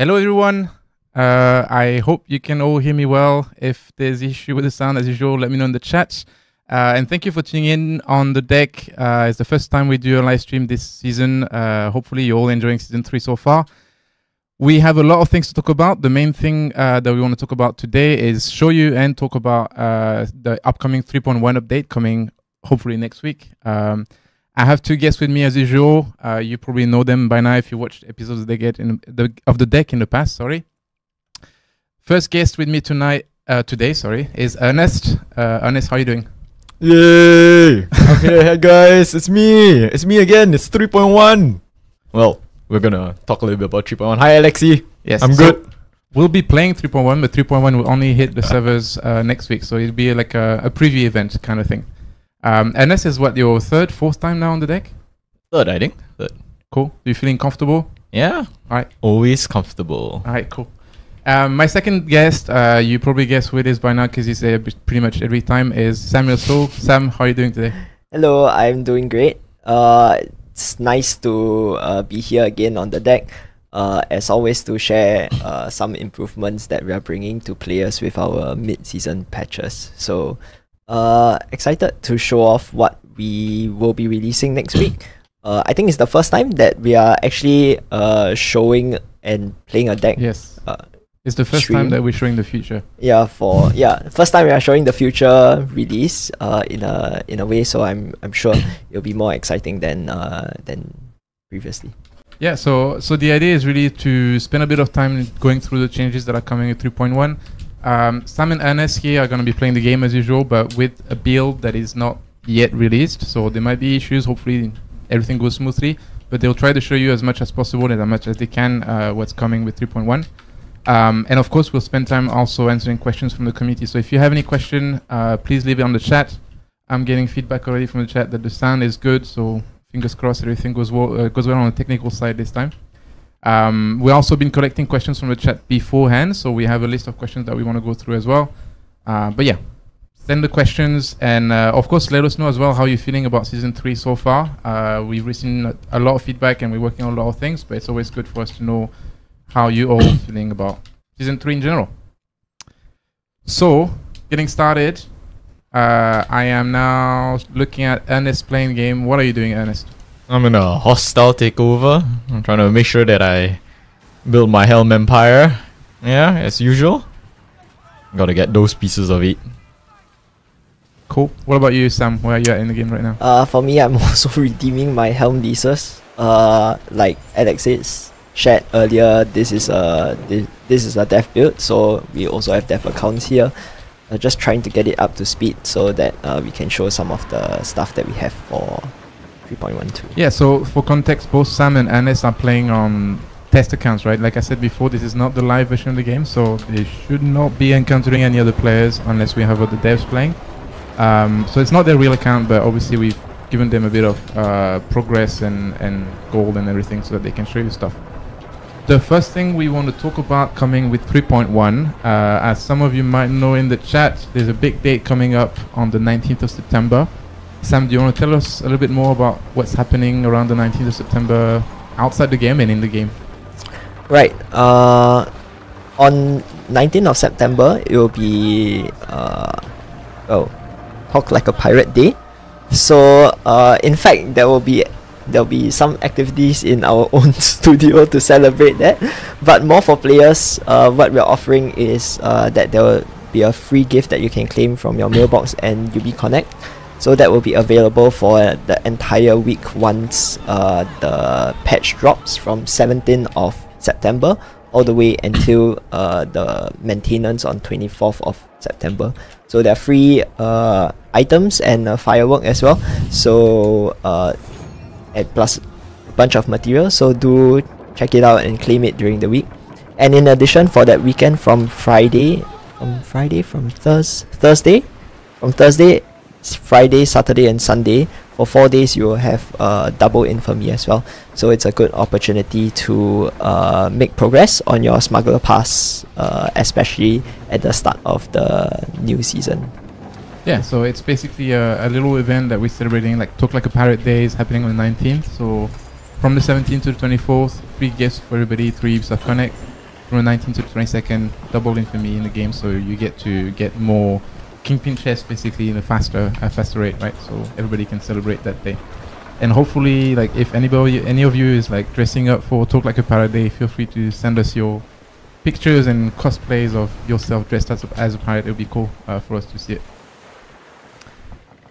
Hello, everyone. Uh, I hope you can all hear me well. If there's issue with the sound, as usual, let me know in the chat. Uh, and thank you for tuning in on the deck. Uh, it's the first time we do a live stream this season. Uh, hopefully, you're all enjoying season three so far. We have a lot of things to talk about. The main thing uh, that we want to talk about today is show you and talk about uh, the upcoming 3.1 update coming hopefully next week. Um, I have two guests with me as usual. Uh, you probably know them by now if you watched episodes they get in the of the deck in the past. Sorry. First guest with me tonight, uh, today, sorry, is Ernest. Uh, Ernest, how are you doing? Yay! okay, hey guys, it's me. It's me again. It's 3.1. Well, we're gonna talk a little bit about 3.1. Hi, Alexi. Yes, I'm so good. We'll be playing 3.1, but 3.1 will only hit the servers uh, next week, so it'll be like a, a preview event kind of thing. Um, this is what your third, fourth time now on the deck. Third, I think. Third. Cool. you feeling comfortable? Yeah. Alright. Always comfortable. All right, cool. Um, my second guest, uh, you probably guess who it is by now because he's there pretty much every time, is Samuel So. Sam, how are you doing today? Hello, I'm doing great. Uh, it's nice to uh, be here again on the deck. Uh, as always, to share uh, some improvements that we are bringing to players with our mid-season patches. So, uh, excited to show off what we will be releasing next week. Uh, I think it's the first time that we are actually uh, showing and playing a deck. Yes. Uh, It's the first time that we're showing the future. Yeah, for yeah, first time we are showing the future release uh in a in a way, so I'm I'm sure it'll be more exciting than uh than previously. Yeah, so so the idea is really to spend a bit of time going through the changes that are coming in 3.1. Um, Sam and Ernest here are going to be playing the game as usual, but with a build that is not yet released. So there might be issues. Hopefully, everything goes smoothly. But they'll try to show you as much as possible and as much as they can uh, what's coming with 3.1. Um, and of course, we'll spend time also answering questions from the community. So if you have any question, uh, please leave it on the chat. I'm getting feedback already from the chat that the sound is good. So fingers crossed everything goes well, uh, goes well on the technical side this time. Um, we've also been collecting questions from the chat beforehand, so we have a list of questions that we want to go through as well. Uh, but yeah, send the questions and uh, of course let us know as well how you're feeling about season three so far. Uh, we've received a- lot of feedback and we're working on a lot of things, but it's always good for us to know how you all feeling about season three in general. So, getting started, uh, I am now looking at Ernest playing game. What are you doing, Ernest? I'm in a hostile takeover. I'm trying to make sure that I build my Helm Empire. Yeah, as usual. Gotta get those pieces of it. Cool. What about you, Sam? Where are you at in the game right now? Uh, for me, I'm also redeeming my helm leases. Uh, like Alex said, shared earlier, this is a this, this is a dev build, so we also have dev accounts here. Uh, just trying to get it up to speed so that uh, we can show some of the stuff that we have for 3.12. Yeah, so for context, both Sam and Ernest are playing on test accounts, right? Like I said before, this is not the live version of the game, so they should not be encountering any other players unless we have other devs playing. Um, so it's not their real account, but obviously we've given them a bit of uh, progress and, and gold and everything so that they can show you stuff. The first thing we want to talk about coming with 3.1, uh, as some of you might know in the chat, there's a big date coming up on the 19th of September. Sam, do you want to tell us a little bit more about what's happening around the 19th of September outside the game and in the game? Right. Uh, on 19th of September, it will be uh, oh, talk like a pirate day. So uh, in fact, there will be there'll be some activities in our own studio to celebrate that. But more for players, uh, what we're offering is uh, that there will be a free gift that you can claim from your mailbox and Ubi Connect. So that will be available for the entire week once uh, the patch drops from 17th of September all the way until uh, the maintenance on 24th of September. So there are free uh, items and a firework as well. So uh, and plus a bunch of material. So do check it out and claim it during the week. And in addition, for that weekend from Friday, from Friday from Thurs Thursday, from Thursday, Friday, Saturday, and Sunday. For four days, you will have uh, double infamy as well. So it's a good opportunity to uh, make progress on your smuggler pass, uh, especially at the start of the new season. Yeah, so it's basically a, a little event that we're celebrating, like Talk Like a Pirate Day is happening on the 19th. So from the 17th to the 24th, free gifts for everybody, three Ubisoft of Connect. From the 19th to the 22nd, double infamy in the game, so you get to get more kingpin chess basically in a faster, a faster rate, right? So everybody can celebrate that day. And hopefully, like if anybody, any of you is like dressing up for Talk Like a Pirate Day, feel free to send us your pictures and cosplays of yourself dressed as a, as a pirate. It would be cool uh, for us to see it.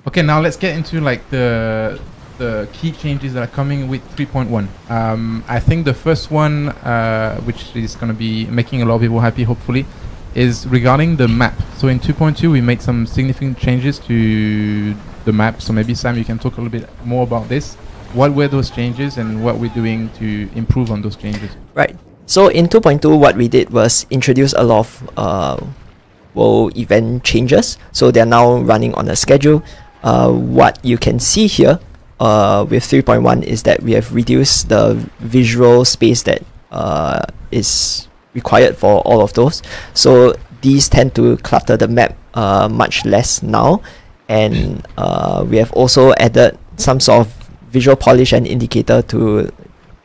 Okay, now let's get into like the the key changes that are coming with 3.1. Um, I think the first one, uh, which is going to be making a lot of people happy, hopefully, is regarding the map. So in 2.2, we made some significant changes to the map. So maybe Sam, you can talk a little bit more about this. What were those changes, and what we're doing to improve on those changes? Right. So in 2.2, what we did was introduce a lot of uh, world event changes. So they're now running on a schedule. Uh, what you can see here uh, with 3.1 is that we have reduced the visual space that uh, is required for all of those. So these tend to clutter the map uh, much less now. And uh, we have also added some sort of visual polish and indicator to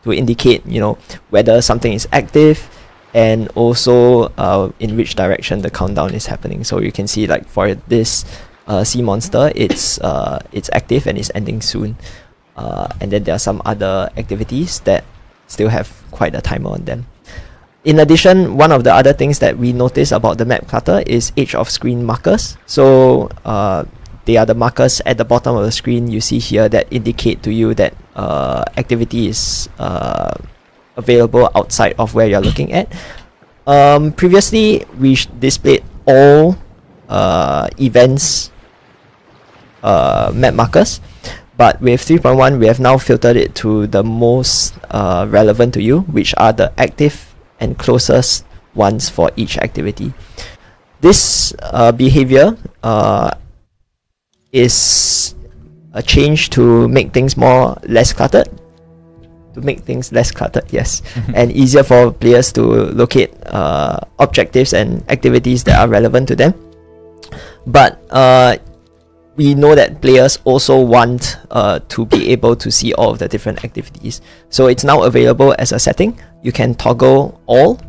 to indicate you know whether something is active and also uh, in which direction the countdown is happening. So you can see like for this uh, sea monster, it's uh, it's active and it's ending soon. Uh, and then there are some other activities that still have quite a timer on them. In addition, one of the other things that we notice about the map clutter is edge of screen markers. So uh, they are the markers at the bottom of the screen you see here that indicate to you that uh, activity is uh, available outside of where you're looking at. Um, previously, we displayed all uh, events uh, map markers, but with 3.1, we have now filtered it to the most uh, relevant to you, which are the active and closest ones for each activity. This uh, behavior uh, is a change to make things more less cluttered. To make things less cluttered, yes, and easier for players to locate uh, objectives and activities that are relevant to them. But uh, we know that players also want uh, to be able to see all of the different activities. So it's now available as a setting. You can toggle all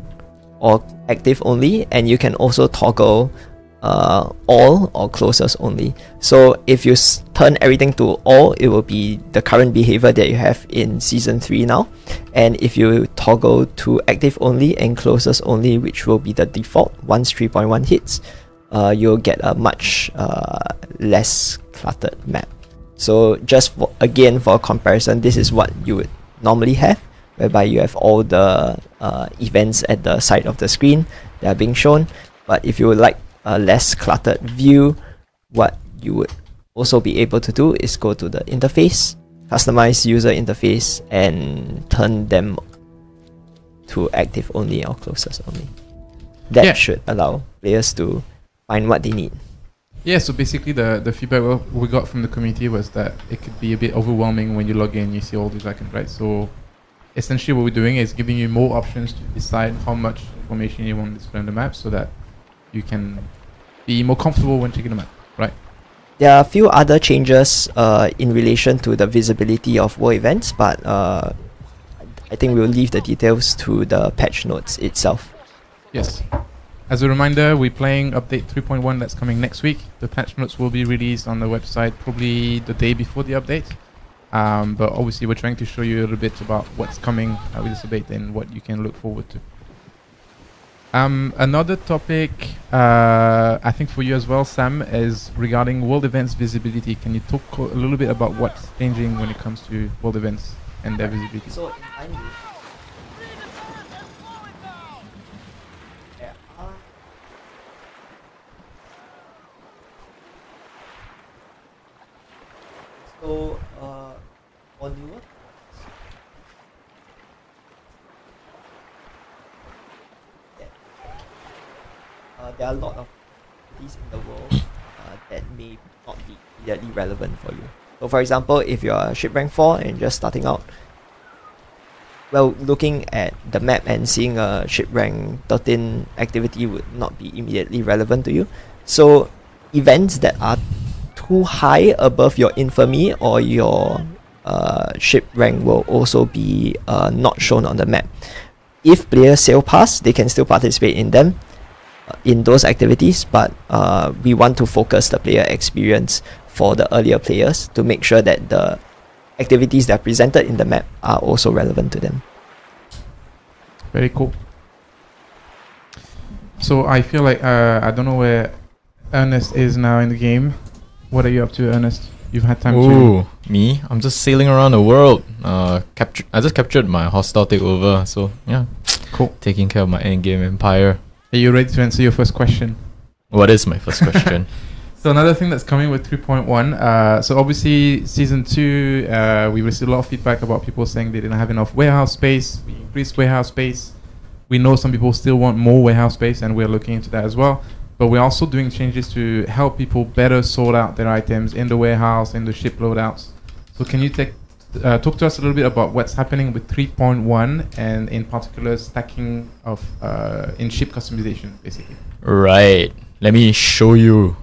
or active only, and you can also toggle uh, all or closest only. So if you turn everything to all, it will be the current behavior that you have in season 3 now. And if you toggle to active only and closest only, which will be the default once 3.1 hits, uh, you'll get a much uh, less cluttered map. So just for, again for comparison, this is what you would normally have, whereby you have all the uh, events at the side of the screen that are being shown. But if you would like a less cluttered view, what you would also be able to do is go to the interface, customize user interface, and turn them to active only or closest only. That Yeah. should allow players to find what they need. Yeah, so basically the, the feedback we- got from the community was that it could be a bit overwhelming when you log in, you see all these icons, right? So essentially what we're doing is giving you more options to decide how much information you want to display on the map so that you can be more comfortable when checking the map, right? There are a few other changes uh, in relation to the visibility of world events, but uh, I think we'll leave the details to the patch notes itself. Yes. As a reminder, we're playing update 3.1 that's coming next week. The patch notes will be released on the website probably the day before the update. Um, but obviously, we're trying to show you a little bit about what's coming uh, with this update and what you can look forward to. Um, another topic, uh, I think for you as well, Sam, is regarding world events visibility. Can you talk a little bit about what's changing when it comes to world events and their visibility? So in line with there are so uh that, uh, there are a lot of these in the world uh, that may not be immediately relevant for you. So for example, if you're ship rank 4 and just starting out, well, looking at the map and seeing a ship rank 13 activity would not be immediately relevant to you. So, events that are too high above your infamy or your uh, ship rank will also be uh, not shown on the map. If players sail past, they can still participate in them, uh, in those activities, but uh, we want to focus the player experience for the earlier players to make sure that the activities that are presented in the map are also relevant to them. Very cool. So I feel like uh, I don't know where Ernest is now in the game. What are you up to, Ernest? You've had time to. Ooh, me? I'm just sailing around the world. Uh, capture. I just captured my hostile takeover. So yeah, Cool. taking care of my endgame empire. Are you ready to answer your first question? What is my first question? So another thing that's coming with 3.1. Uh, so obviously season two, uh, we received a lot of feedback about people saying they didn't have enough warehouse space. We increased warehouse space. We know some people still want more warehouse space, and we're looking into that as well. But we're also doing changes to help people better sort out their items in the warehouse, in the ship loadouts. So can you take uh, talk to us a little bit about what's happening with 3.1 and in particular stacking of uh, in ship customization, basically. right. Let me show you.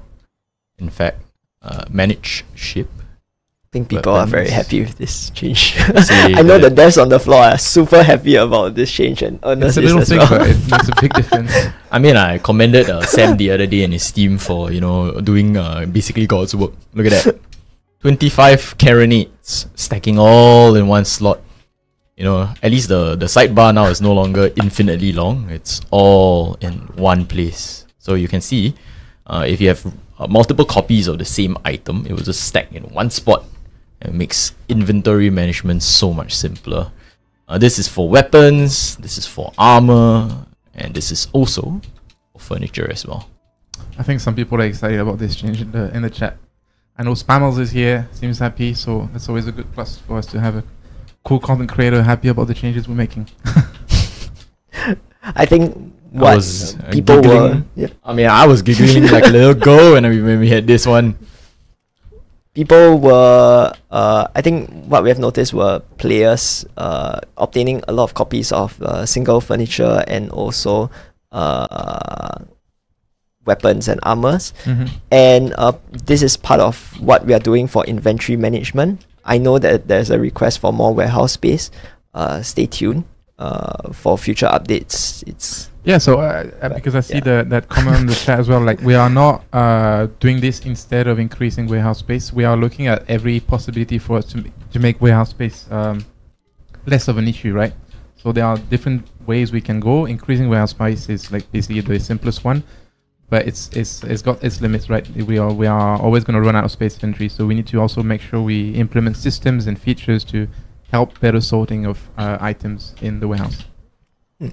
In fact, uh, manage ship. I think people are very happy with this change. See I know the devs on the floor are super happy about this change and It's Ernest a is little as thing, well. but it makes a big difference. I mean, I commended uh, Sam the other day in his team for you know doing uh, basically God's work. Look at that, twenty-five carronades stacking all in one slot. You know, at least the the sidebar now is no longer infinitely long. It's all in one place. So you can see, uh, if you have uh, multiple copies of the same item, it will just stack in one spot. And It makes inventory management so much simpler. Uh, this is for weapons. This is for armor, and this is also for furniture as well. I think some people are excited about this change in the in the chat. I know Spammels is here, seems happy, so that's always a good plus for us to have a cool content creator happy about the changes we're making. I think what was, uh, people were yeah, I mean, I was giggling like a little girl when, we- when we had this one. People were uh, I think what we have noticed were players uh, obtaining a lot of copies of uh, single furniture and also uh, weapons and armors. mm-hmm. and uh, this is part of what we are doing for inventory management. I know that there's a request for more warehouse space. Uh, stay tuned uh, for future updates. It's Yeah, so uh, uh, because I see yeah. the, that comment in the chat as well, like we are not uh, doing this instead of increasing warehouse space. We are looking at every possibility for us to, m- to make warehouse space um, less of an issue, right? So there are different ways we can go. Increasing warehouse space is like basically the simplest one, but it's it's it's got its limits, right? We are we are always going to run out of space inventory, so we need to also make sure we implement systems and features to help better sorting of uh, items in the warehouse. Hmm.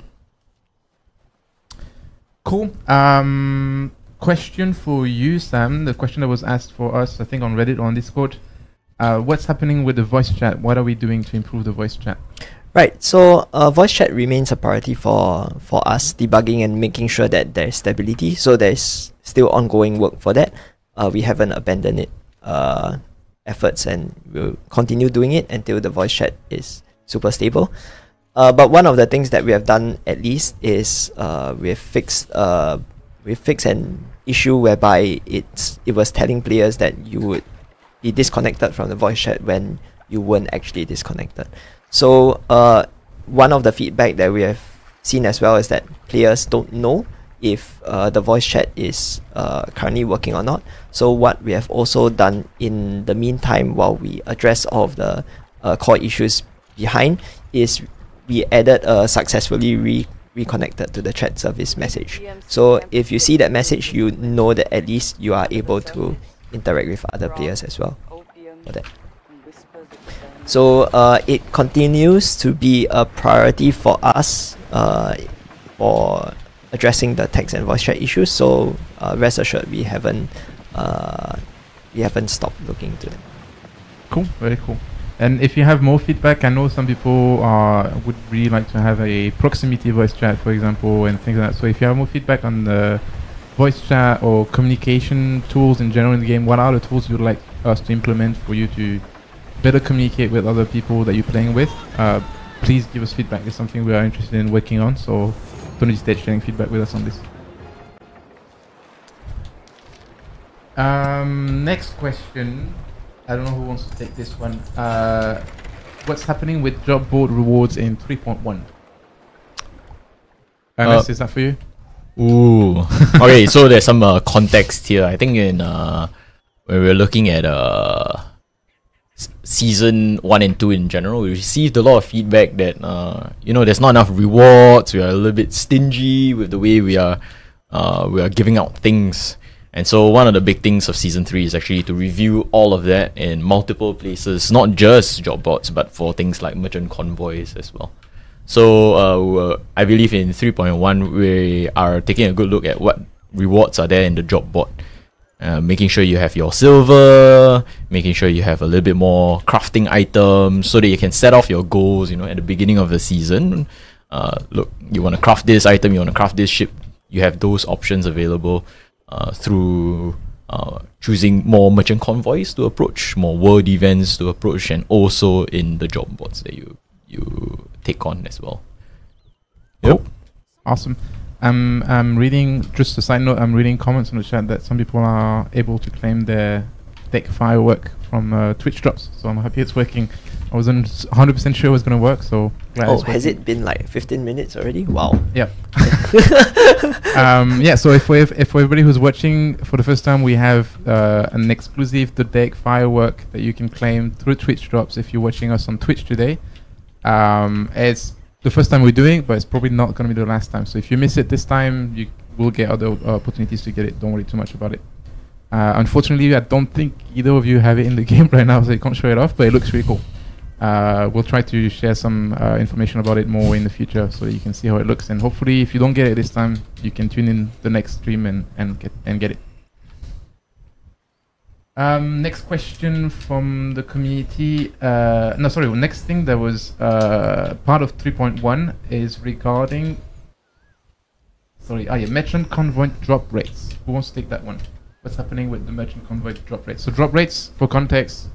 Cool. Um, question for you, Sam. The question that was asked for us, I think, on Reddit or on Discord. Uh, what's happening with the voice chat? What are we doing to improve the voice chat? right. So uh, voice chat remains a priority for for us, debugging and making sure that there's stability. So there's still ongoing work for that. Uh, we haven't abandoned it uh, efforts and we'll continue doing it until the voice chat is super stable. Uh, but one of the things that we have done at least is uh, we've fixed uh, we fixed an issue whereby it's it was telling players that you would be disconnected from the voice chat when you weren't actually disconnected. So uh, one of the feedback that we have seen as well is that players don't know if uh, the voice chat is uh, currently working or not. So what we have also done in the meantime, while we address all of the uh, core issues behind, is we added a successfully re- reconnected to the chat service message. So if you see that message, you know that at least you are able to interact with other players as well. For that. So uh, it continues to be a priority for us uh, for addressing the text and voice chat issues. So uh, rest assured, we haven't uh, we haven't stopped looking into them. Cool, very cool. And if you have more feedback, I know some people uh, would really like to have a proximity voice chat, for example, and things like that. So if you have more feedback on the voice chat or communication tools in general in the game, what are the tools you'd like us to implement for you to better communicate with other people that you're playing with? Uh, please give us feedback. It's something we are interested in working on. So don't hesitate sharing feedback with us on this. Um, next question. I don't know who wants to take this one. Uh, what's happening with job board rewards in 3.1? Ernest, is that for you? Ooh. okay, so there's some uh, context here. I think in uh, when we're looking at uh, season one and two in general, we received a lot of feedback that uh, you know there's not enough rewards. We are a little bit stingy with the way we are uh, we are giving out things. And so one of the big things of season three is actually to review all of that in multiple places, not just job boards, but for things like merchant convoys as well. So uh, I believe in 3.1 we are taking a good look at what rewards are there in the job board. Uh, making sure you have your silver, making sure you have a little bit more crafting items so that you can set off your goals, you know, at the beginning of the season. Uh, look, you want to craft this item, you want to craft this ship, you have those options available uh, through uh, choosing more merchant convoys to approach, more world events to approach, and also in the job boards that you you take on as well. Cool. Awesome. I'm I'm reading just a side note. I'm reading comments on the chat that some people are able to claim their deck firework from uh, Twitch drops. So I'm happy it's working. I wasn't 100% sure it was going to work, so Oh, has it been like 15 minutes already? Wow. Yeah. um, yeah. So if we if for everybody who's watching for the first time, we have uh, an exclusive the deck firework that you can claim through Twitch drops if you're watching us on Twitch today. Um, it's the first time we're doing, it, but it's probably not going to be the last time. So if you miss it this time, you will get other uh, opportunities to get it. Don't worry too much about it. Uh, unfortunately, I don't think either of you have it in the game right now, so you can't show it off. But it looks really cool. Uh, we'll try to share some uh, information about it more in the future, so you can see how it looks. And hopefully, if you don't get it this time, you can tune in the next stream and and get and get it. Um, next question from the community. Uh, no, sorry. Next thing that was uh, part of 3.1 is regarding. Sorry, ah, yeah, merchant convoy drop rates. Who wants to take that one? What's happening with the merchant convoy drop rates? So drop rates, for context,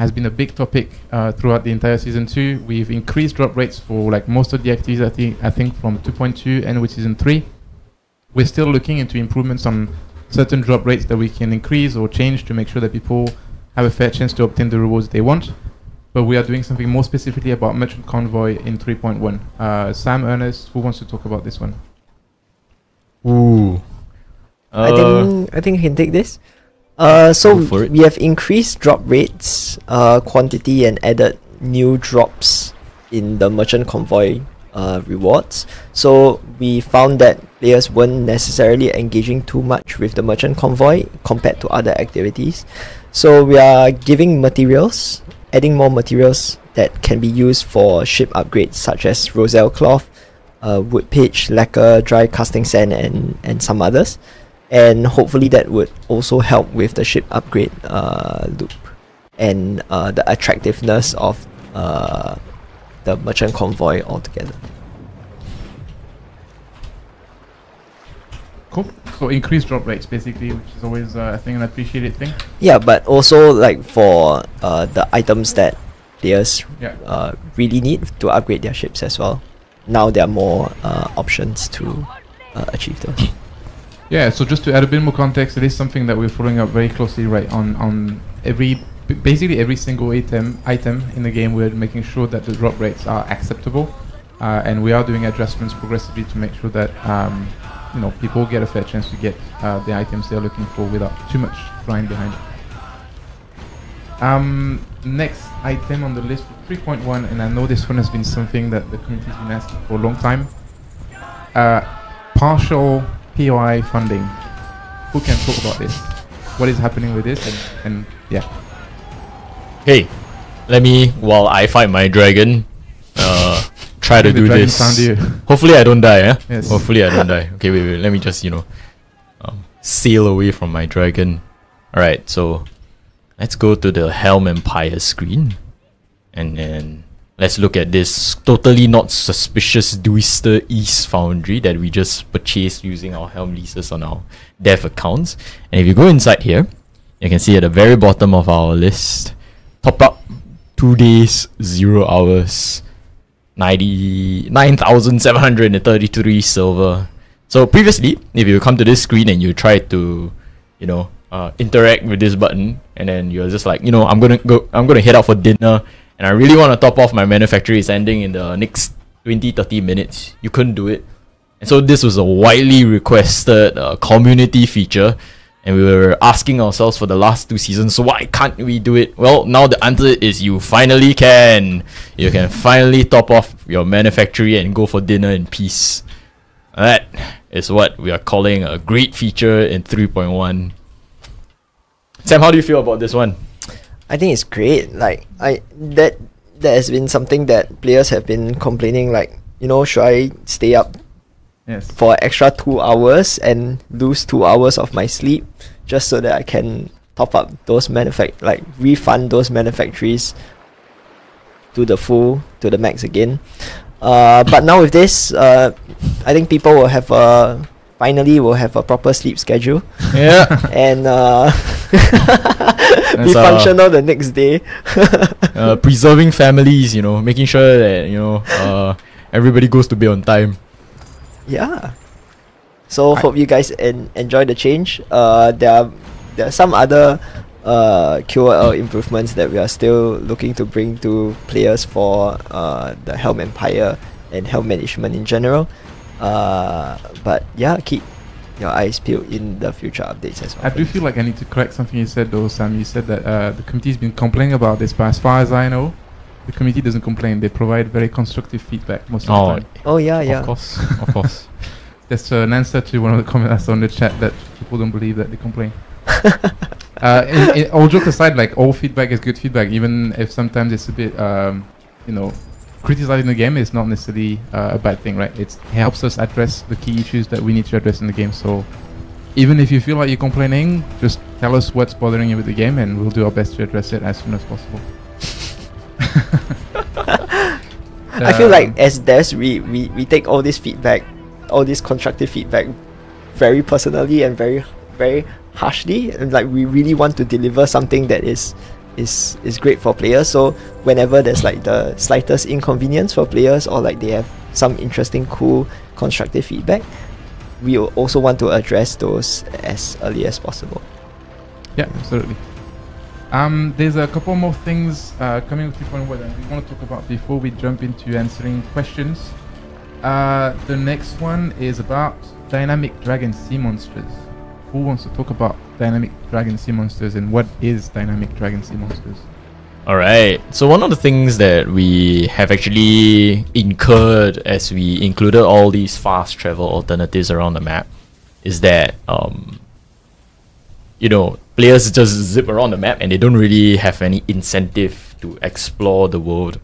has been a big topic uh, throughout the entire season two. We've increased drop rates for like most of the activities. I think I think from 2.2 and with season three. We're still looking into improvements on certain drop rates that we can increase or change to make sure that people have a fair chance to obtain the rewards they want. But we are doing something more specifically about merchant convoy in 3.1. Uh, Sam, Ernest, who wants to talk about this one? Ooh. I Uh, think I think I can take this. Uh, so we have increased drop rates, uh, quantity, and added new drops in the merchant convoy uh, rewards. So we found that players weren't necessarily engaging too much with the merchant convoy compared to other activities. So we are giving materials, adding more materials that can be used for ship upgrades such as roselle cloth, uh, wood pitch, lacquer, dry casting sand, and and some others and hopefully that would also help with the ship upgrade uh, loop and uh, the attractiveness of uh, the merchant convoy altogether. Cool. So increased drop rates, basically, which is always, uh, I think, an appreciated thing. Yeah, but also like for uh, the items that players Yeah. uh, really need to upgrade their ships as well. Now there are more uh, options to uh, achieve those. Yeah, so just to add a bit more context, it is something that we're following up very closely, right? On on every basically every single item item in the game, we're making sure that the drop rates are acceptable, uh, and we are doing adjustments progressively to make sure that um, you know people get a fair chance to get uh, the items they're looking for without too much grind behind it. Um, next item on the list for 3.1, and I know this one has been something that the community's been asking for a long time. Uh, partial POI funding. Who can talk about this? What is happening with this? And, and yeah, Hey, let me while I fight my dragon, uh, try to do this. Hopefully I don't die. Eh? Yes. Hopefully I don't die. Okay, wait, wait. Let me just you know, um, sail away from my dragon. All right, so let's go to the Helm Empire screen, and then let's look at this totally not suspicious Duister East Foundry that we just purchased using our Helm leases on our dev accounts. And if you go inside here, you can see at the very bottom of our list, top up two days, zero hours, 99,733 silver. So previously, if you come to this screen and you try to, you know, uh, interact with this button, and then you're just like, you know, I'm gonna go, I'm gonna head out for dinner, and I really want to top off my manufactory. It's ending in the next 20, 30 minutes. You couldn't do it, and so this was a widely requested uh, community feature. And we were asking ourselves for the last two seasons, so why can't we do it? Well, now the answer is you finally can. You can finally top off your manufactory and go for dinner in peace. That is what we are calling a great feature in 3.1. Sam, how do you feel about this one? I think it's great. Like I that that has been something that players have been complaining. Like you know, should I stay up yes. for extra two hours and lose two hours of my sleep just so that I can top up those manufact like refund those manufactories to the full to the max again. Uh, but now with this, uh, I think people will have a finally will have a proper sleep schedule Yeah. and uh, be uh, functional the next day. uh, preserving families, you know, making sure that, you know, uh, everybody goes to bed on time. Yeah. So I- hope you guys en- enjoy the change. Uh, there are there are some other uh QOL improvements that we are still looking to bring to players for uh the Helm Empire and Helm management in general. Uh, but yeah, keep your eyes peeled in the future updates as well. I do feel like I need to correct something you said though, Sam. You said that uh, the committee's been complaining about this, but as far as I know, the committee doesn't complain. They provide very constructive feedback most of Oh, the time. Oh yeah, yeah. Of course, of course. That's uh, an answer to one of the comments I saw in the chat that people don't believe that they complain. uh, in, in, all jokes aside, like all feedback is good feedback, even if sometimes it's a bit, um, you know, criticizing the game is not necessarily uh, a bad thing, right? It's, it helps us address the key issues that we need to address in the game. So even if you feel like you're complaining, just tell us what's bothering you with the game, and we'll do our best to address it as soon as possible. I feel like as devs, we, we, we take all this feedback, all this constructive feedback, very personally and very very harshly. And like we really want to deliver something that is is is great for players. So whenever there's like the slightest inconvenience for players or like they have some interesting, cool, constructive feedback, we also want to address those as early as possible. Yeah, absolutely. Um, there's a couple more things uh, coming with 3.1 that we want to talk about before we jump into answering questions. Uh, the next one is about dynamic dragon sea monsters. Who wants to talk about dynamic dragon sea monsters and what is dynamic dragon sea monsters? All right. So one of the things that we have actually incurred as we included all these fast travel alternatives around the map is that um, you know players just zip around the map and they don't really have any incentive to explore the world.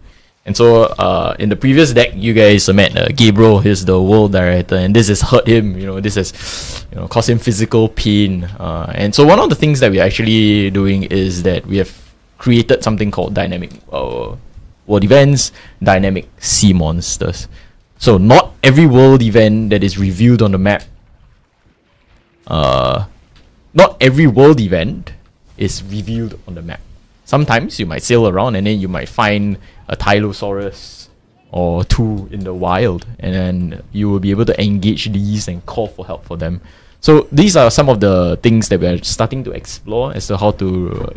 And so uh, in the previous deck, you guys met uh, Gabriel. He's the world director, and this has hurt him. You know, this has you know caused him physical pain. Uh, and so one of the things that we're actually doing is that we have created something called dynamic uh, world events, dynamic sea monsters. So not every world event that is revealed on the map, uh, not every world event is revealed on the map. Sometimes you might sail around and then you might find a Tylosaurus or two in the wild, and then you will be able to engage these and call for help for them. So these are some of the things that we're starting to explore as to how to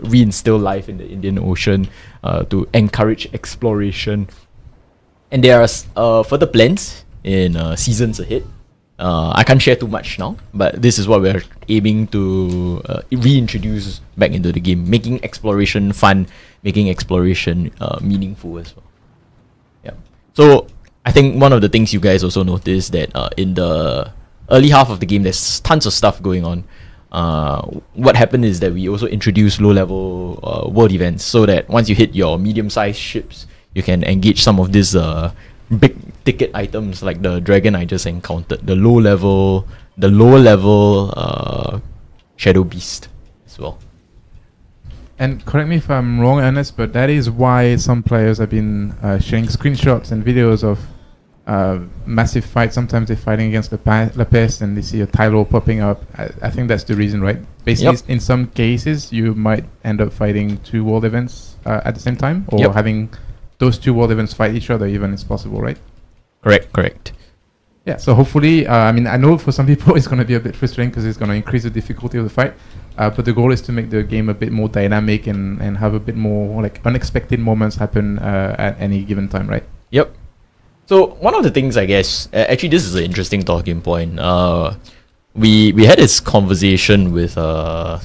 reinstill life in the Indian Ocean, uh, to encourage exploration. And there are uh, further plans in uh, seasons ahead Uh, I can't share too much now, but this is what we're aiming to uh, reintroduce back into the game, making exploration fun, making exploration uh, meaningful as well. Yeah. So I think one of the things you guys also noticed that uh, in the early half of the game, there's tons of stuff going on. Uh, what happened is that we also introduced low-level uh, world events, so that once you hit your medium-sized ships, you can engage some of these big ticket items like the dragon I just encountered, the low-level, the lower-level uh, shadow beast as well. And correct me if I'm wrong, Ernest, but that is why some players have been uh, sharing screenshots and videos of uh, massive fights. Sometimes they're fighting against the La Peste and they see a Tylo popping up. I, I think that's the reason, right? Basically, Yep. in some cases, you might end up fighting two world events uh, at the same time, or Yep. having those two world events fight each other, even it's possible, right? Correct, correct. Yeah, so hopefully, uh, I mean, I know for some people it's going to be a bit frustrating because it's going to increase the difficulty of the fight. Uh, but the goal is to make the game a bit more dynamic and, and have a bit more like unexpected moments happen uh, at any given time, right? Yep. So one of the things I guess, uh, actually, this is an interesting talking point. Uh, we we had this conversation with uh,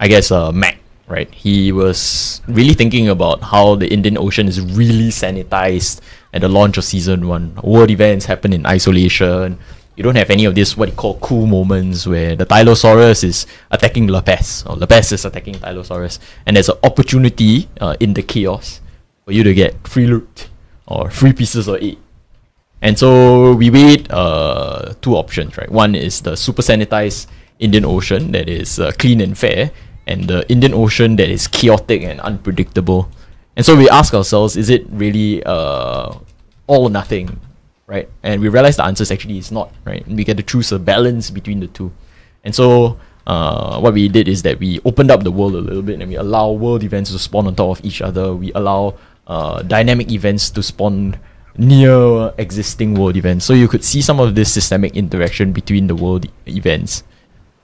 I guess uh, Mac, right? He was really thinking about how the Indian Ocean is really sanitized at the launch of season one. World events happen in isolation. You don't have any of this what you call cool moments where the Tylosaurus is attacking Peste or Peste is attacking Tylosaurus, and there's an opportunity uh, in the chaos for you to get free loot or free pieces of eight. And so we weighed uh, two options, right? One is the super sanitized Indian Ocean that is uh, clean and fair, and the Indian Ocean that is chaotic and unpredictable. And so we ask ourselves, is it really uh, all or nothing, right? And we realize the answer is actually is not, right? We get to choose a balance between the two. And so uh, what we did is that we opened up the world a little bit and we allow world events to spawn on top of each other. We allow uh, dynamic events to spawn near existing world events. So you could see some of this systemic interaction between the world events.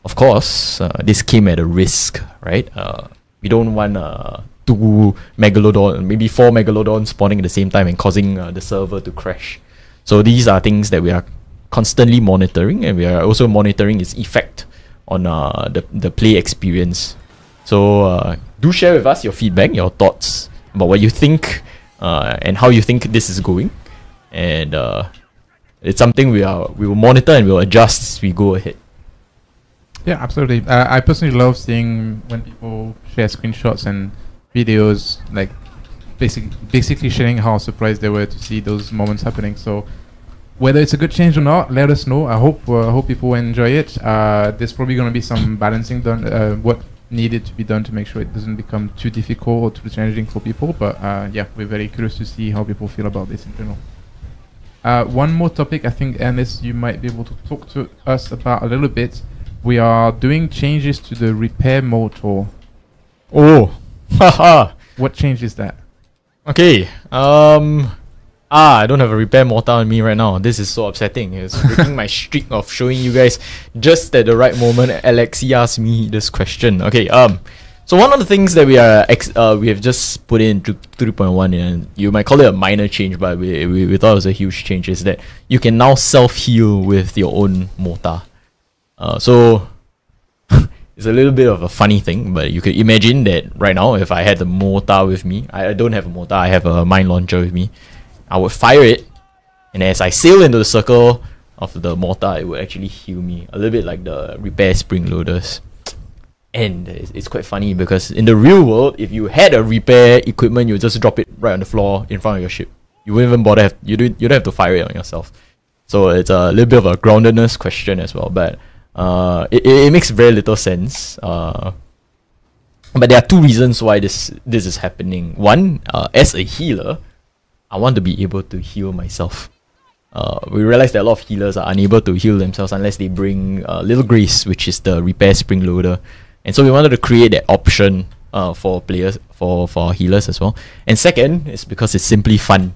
Of course, uh, this came at a risk, right? Uh, we don't want uh, two megalodon, maybe four megalodons spawning at the same time and causing uh, the server to crash. So these are things that we are constantly monitoring, and we are also monitoring its effect on uh, the the play experience. So uh, do share with us your feedback, your thoughts about what you think uh, and how you think this is going, and uh, it's something we are we will monitor and we will adjust as we go ahead. Yeah, absolutely. Uh, I personally love seeing when people share screenshots and videos, like basic, basically sharing how surprised they were to see those moments happening. So whether it's a good change or not, let us know. I hope uh, hope people enjoy it. Uh, there's probably going to be some balancing done. Uh, what needed to be done to make sure it doesn't become too difficult or too challenging for people. But uh, yeah, we're very curious to see how people feel about this in general. Uh, one more topic, I think, Ernest, you might be able to talk to us about a little bit. We are doing changes to the repair mortar. Oh, haha. What change is that? Okay. Um. Ah, I don't have a repair mortar on me right now. This is so upsetting. It's breaking my streak of showing you guys just at the right moment. Alexi asked me this question. Okay. Um. So one of the things that we are ex- uh, we have just put in to 3.1 and you might call it a minor change, but we, we, we thought it was a huge change is that you can now self heal with your own mortar. Uh, so it's a little bit of a funny thing, but you could imagine that right now, if I had the mortar with me, I, don't have a mortar, I have a mine launcher with me. I would fire it, and as I sail into the circle of the mortar, it would actually heal me a little bit like the repair spring loaders. And it's, it's quite funny because in the real world, if you had a repair equipment, you just drop it right on the floor in front of your ship. You wouldn't even bother. Have, you don't. You don't have to fire it on yourself. So it's a little bit of a groundedness question as well, but uh, it, it, makes very little sense. Uh, but there are two reasons why this this is happening. One, uh, as a healer, I want to be able to heal myself. Uh, we realize that a lot of healers are unable to heal themselves unless they bring uh, Little Grace, which is the repair spring loader. And so we wanted to create that option uh, for players, for, for healers as well. And second is because it's simply fun,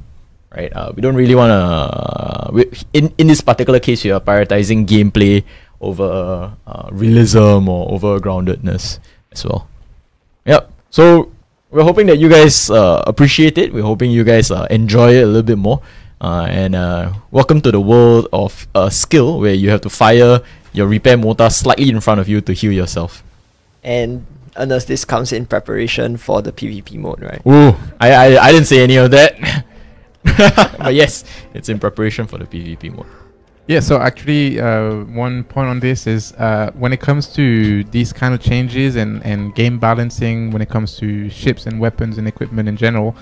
right? Uh, we don't really want to. in in this particular case, we are prioritizing gameplay over uh, realism or over groundedness as well. Yep. So we're hoping that you guys uh, appreciate it. We're hoping you guys uh, enjoy it a little bit more. Uh, and uh, welcome to the world of uh, skill where you have to fire your repair mortar slightly in front of you to heal yourself. And Ernest, this comes in preparation for the PvP mode, right? Ooh, I, I, I didn't say any of that. but yes, it's in preparation for the PvP mode. Yeah, so actually, uh, one point on this is uh, when it comes to these kind of changes and, and game balancing, when it comes to ships and weapons and equipment in general,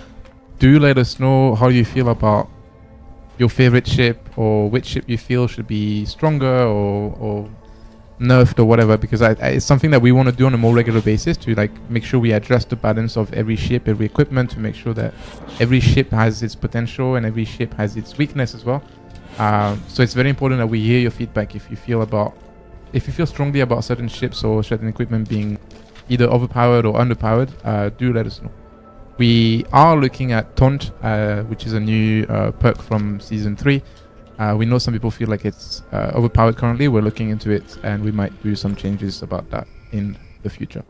do let us know how you feel about your favorite ship or which ship you feel should be stronger or, or nerfed or whatever because I, I, it's something that we want to do on a more regular basis to like make sure we address the balance of every ship every equipment to make sure that every ship has its potential and every ship has its weakness as well um, so it's very important that we hear your feedback if you feel about if you feel strongly about certain ships or certain equipment being either overpowered or underpowered uh, do let us know we are looking at Taunt, uh, which is a new uh, perk from season three. Uh, we know some people feel like it's uh, overpowered currently. We're looking into it, and we might do some changes about that in the future.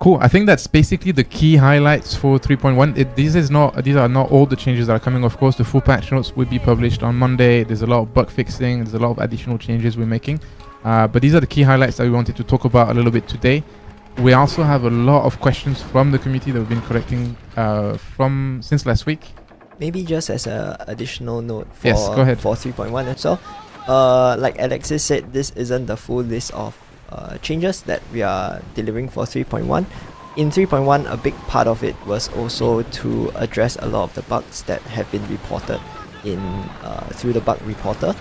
Cool. I think that's basically the key highlights for 3.1. It, these is not these are not all the changes that are coming. Of course, the full patch notes will be published on Monday. There's a lot of bug fixing. There's a lot of additional changes we're making. Uh, but these are the key highlights that we wanted to talk about a little bit today we also have a lot of questions from the community that we've been collecting uh, from since last week. Maybe just as an additional note for, yes, go ahead. for 3.1 as well. Uh, like Alexis said, this isn't the full list of uh, changes that we are delivering for 3.1. In 3.1, a big part of it was also to address a lot of the bugs that have been reported in uh, through the bug reporter,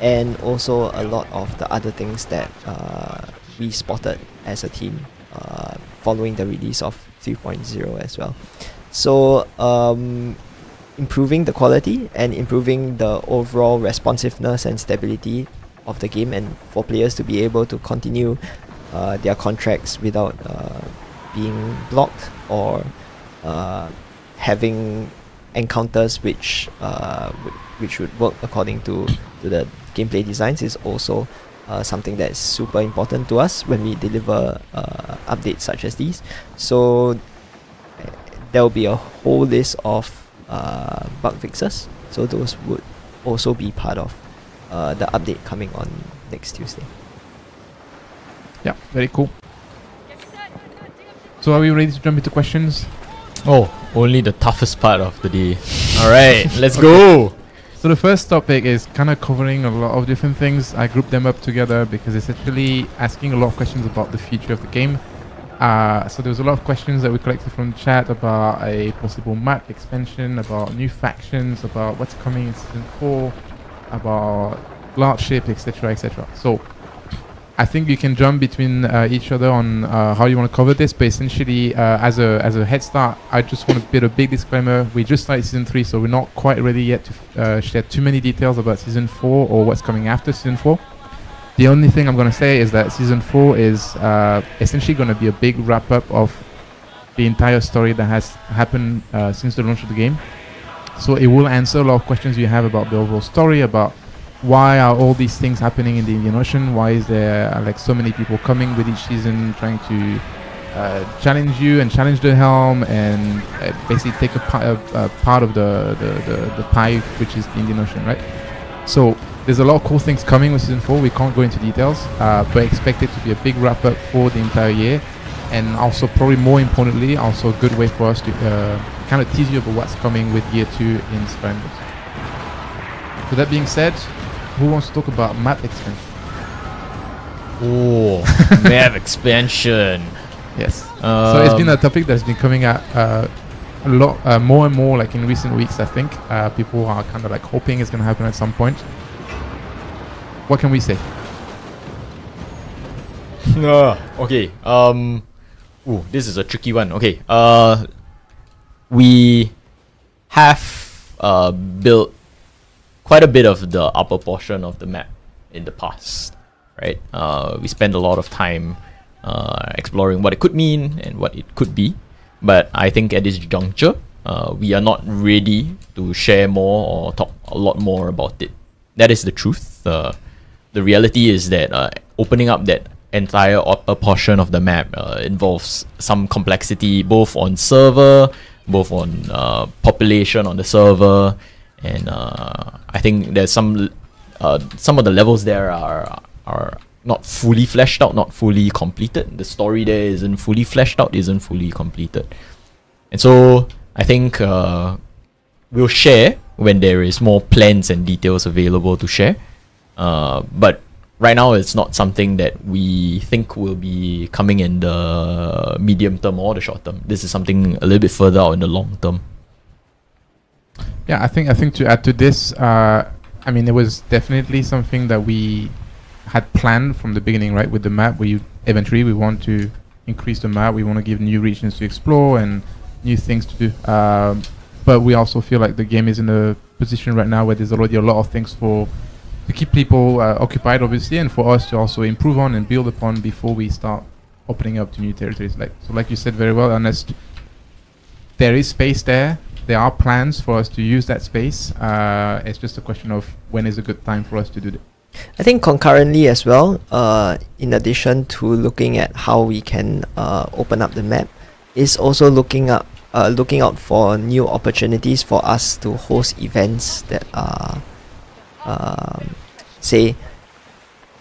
and also a lot of the other things that uh, we spotted as a team uh, following the release of 3.0 as well. So um, improving the quality and improving the overall responsiveness and stability of the game and for players to be able to continue uh, their contracts without uh, being blocked or uh, having encounters which uh, which would work according to, to the gameplay designs is also uh, something that is super important to us when we deliver uh, updates such as these. So there will be a whole list of bug fixes. So those would also be part of uh, the update coming on next Tuesday. Yeah, very cool. So are we ready to jump into questions? Oh, only the toughest part of the day. All right, let's go. So the first topic is kind of covering a lot of different things. I grouped them up together because it's actually asking a lot of questions about the future of the game. Uh, so there was a lot of questions that we collected from the chat about a possible map expansion, about new factions, about what's coming in season four, about large ship, etc., etc. So I think you can jump between uh, each other on uh, how you want to cover this, but essentially, uh, as a as a head start, I just want to put a big disclaimer. We just started season three, so we're not quite ready yet to uh, share too many details about season four or what's coming after season four. The only thing I'm going to say is that season four is uh, essentially going to be a big wrap up of the entire story that has happened uh, since the launch of the game. So it will answer a lot of questions you have about the overall story, about why are all these things happening in the Indian Ocean? Why is there like so many people coming with each season trying to uh, challenge you and challenge the helm and uh, basically take a, pi- a, a part of the, the, the, the pie, which is the Indian Ocean, right? So there's a lot of cool things coming with season four. We can't go into details, uh, but expect it to be a big wrap up for the entire year, and also probably more importantly, also a good way for us to uh, kind of tease you about what's coming with year two in Skyrim. So that being said, who wants to talk about map expansion? Oh, map expansion. Yes. so it's been Um, a topic that's been coming out uh, a lot uh, more and more like in recent weeks. I think uh, people are kind of like hoping it's going to happen at some point. What can we say? Uh, okay. Um. Ooh, this is a tricky one. Okay. Uh, we have uh built quite a bit of the upper portion of the map in the past, right? Uh, we spent a lot of time uh exploring what it could mean and what it could be, but I think at this juncture, uh, we are not ready to share more or talk a lot more about it. That is the truth. Uh, the reality is that uh, opening up that entire upper portion of the map involves some complexity both on server both on uh, population on the server, and uh, I think there's some uh, some of the levels there are are not fully fleshed out, not fully completed. The story there isn't fully fleshed out, isn't fully completed, and so I think uh, we'll share when there is more plans and details available to share. Uh, but right now, it's not something that we think will be coming in the medium term or the short term. This is something a little bit further out in the long term. Yeah, I think I think to add to this, uh, I mean, it was definitely something that we had planned from the beginning, right? With the map, we eventually we want to increase the map. We want to give new regions to explore and new things to do. Um, but we also feel like the game is in a position right now where there's already a lot of things for to keep people uh, occupied, obviously, and for us to also improve on and build upon before we start opening up to new territories. Like so, like you said very well, Ernest. There is space there. There are plans for us to use that space. Uh, it's just a question of when is a good time for us to do that. I think concurrently as well, uh, in addition to looking at how we can uh, open up the map, is also looking up uh, looking out for new opportunities for us to host events that are um, say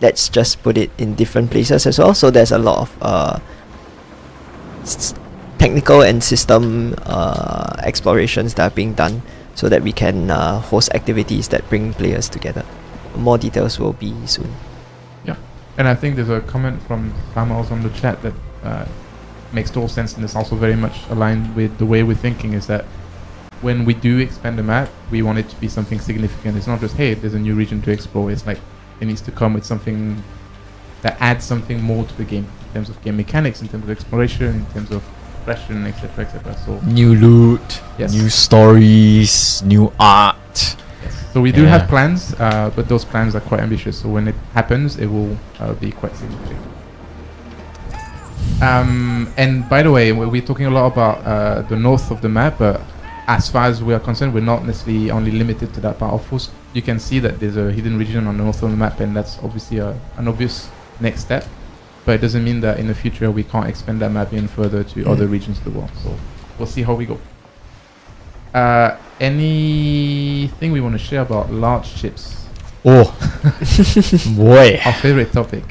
let's just put it in different places as well. So there's a lot of uh, technical and system uh, explorations that are being done so that we can uh, host activities that bring players together. More details will be soon. Yeah, And I think there's a comment from Pamels on the chat that uh, makes total sense and is also very much aligned with the way we're thinking is that when we do expand the map, we want it to be something significant. It's not just, hey, there's a new region to explore. It's like it needs to come with something that adds something more to the game in terms of game mechanics, in terms of exploration, in terms of fashion, etc., etc. So, New loot, Yes. new stories, new art. Yes. so we do Yeah. have plans, uh, but those plans are quite ambitious. So when it happens, it will uh, be quite significant. Um, and by the way, we- we're talking a lot about uh, the north of the map, but as far as we are concerned, we're not necessarily only limited to that part. Of course, you can see that there's a hidden region on the north of the map, and that's obviously a, an obvious next step. But it doesn't mean that in the future we can't expand that map even further to other regions of the world. So we'll see how we go. Uh, anything we want to share about large ships? Oh, boy. Our favorite topic.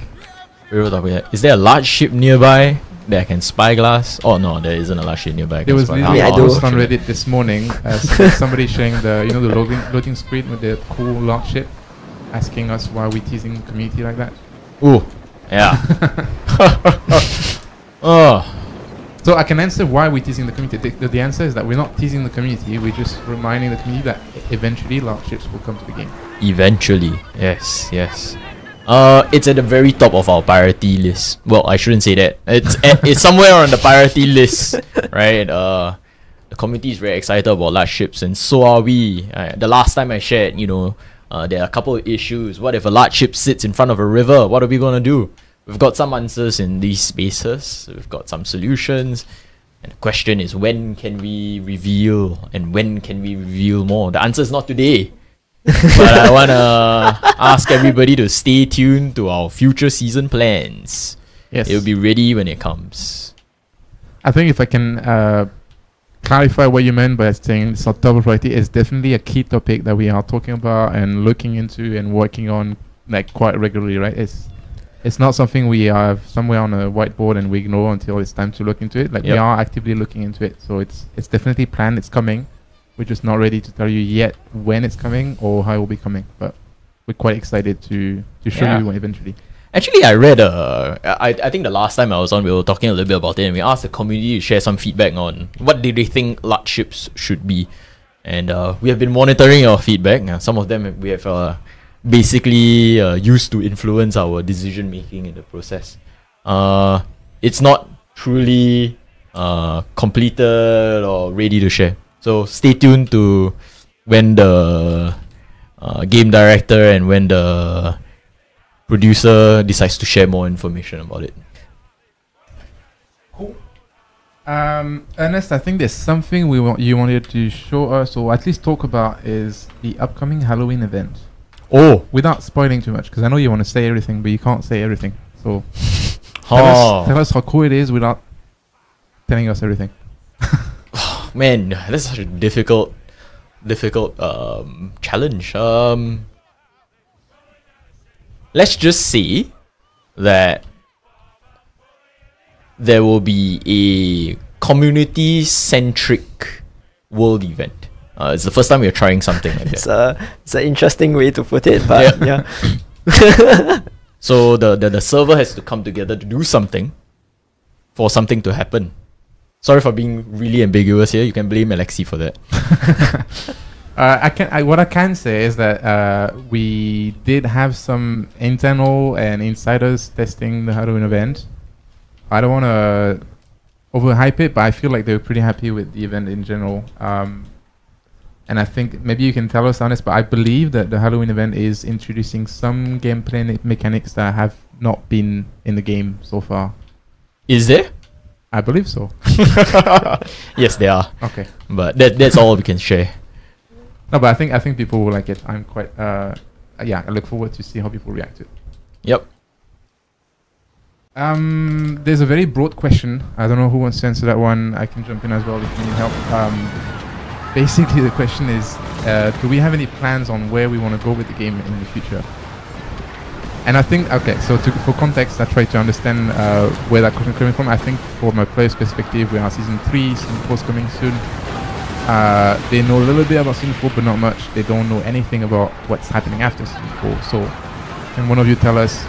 Favorite topic, yeah. Is there a large ship nearby that I can spyglass? Oh no, there isn't a large ship nearby. I There can was literally Yeah, I a do. post on Reddit this morning. Uh, s- somebody sharing the you know the loading loading screen with the cool large ship, asking us why we teasing the community like that. Ooh, yeah. oh, So I can answer why we're teasing the community. The, the answer is that we're not teasing the community. We're just reminding the community that eventually large ships will come to the game. eventually, yes, yes. Uh, it's at the very top of our priority list. Well, I shouldn't say that. It's at, it's somewhere on the priority list, right? Uh, the community is very excited about large ships, and so are we. Uh, the last time I shared, you know, uh, there are a couple of issues. What if a large ship sits in front of a river? What are we gonna do? We've got some answers in these spaces. We've got some solutions. And the question is, when can we reveal, and when can we reveal more? The answer is not today but I want to ask everybody to stay tuned to our future season plans. Yes. It'll be ready when it comes. I think if I can uh, clarify what you meant by saying it's not double priority, it's definitely a key topic that we are talking about and looking into and working on like quite regularly, right? It's it's not something we have somewhere on a whiteboard and we ignore until it's time to look into it. Like we are actively looking into it, so it's it's definitely planned. It's coming. We're just not ready to tell you yet when it's coming or how it will be coming, but we're quite excited to to show Yeah. you eventually. Actually, I read. Uh, I I think the last time I was on, we were talking a little bit about it, and we asked the community to share some feedback on what did they think large ships should be, and uh, we have been monitoring your feedback. Uh, some of them we have uh, basically uh, used to influence our decision making in the process. Uh, it's not truly uh, completed or ready to share. So stay tuned to when the uh, game director and when the producer decides to share more information about it. Um, Ernest, I think there's something we want you wanted to show us, or at least talk about, is the upcoming Halloween event. Oh, Without spoiling too much, because I know you want to say everything, but you can't say everything. So tell, us, tell us how cool it is without telling us everything. man, that's such a difficult, difficult um, challenge. Um, let's just see that there will be a community centric world event. Uh, it's the first time we're trying something like It's that. a it's an interesting way to put it, but yeah. So the, the the server has to come together to do something for something to happen. Sorry for being really ambiguous here. You can blame Alexi for that. Uh, I can. I, what I can say is that uh, we did have some internal and insiders testing the Halloween event. I don't want to overhype it, but I feel like they were pretty happy with the event in general. Um, and I think maybe you can tell us on this, but I believe that the Halloween event is introducing some gameplay mechanics that have not been in the game so far. Is there? I believe so. yes, they are. Okay. But that that's all we can share. No, but I think I think people will like it. I'm quite. Uh, yeah, I look forward to see how people react to it. Yep. Um, there's a very broad question. I don't know who wants to answer that one. I can jump in as well if you need help. Um, basically, the question is, uh, do we have any plans on where we want to go with the game in the future? And I think, okay, so to, for context, I try to understand uh, where that question coming from. I think from a player's perspective, we are season 3, season 4 is coming soon. Uh, they know a little bit about season 4, but not much. They don't know anything about what's happening after season 4. So, can one of you tell us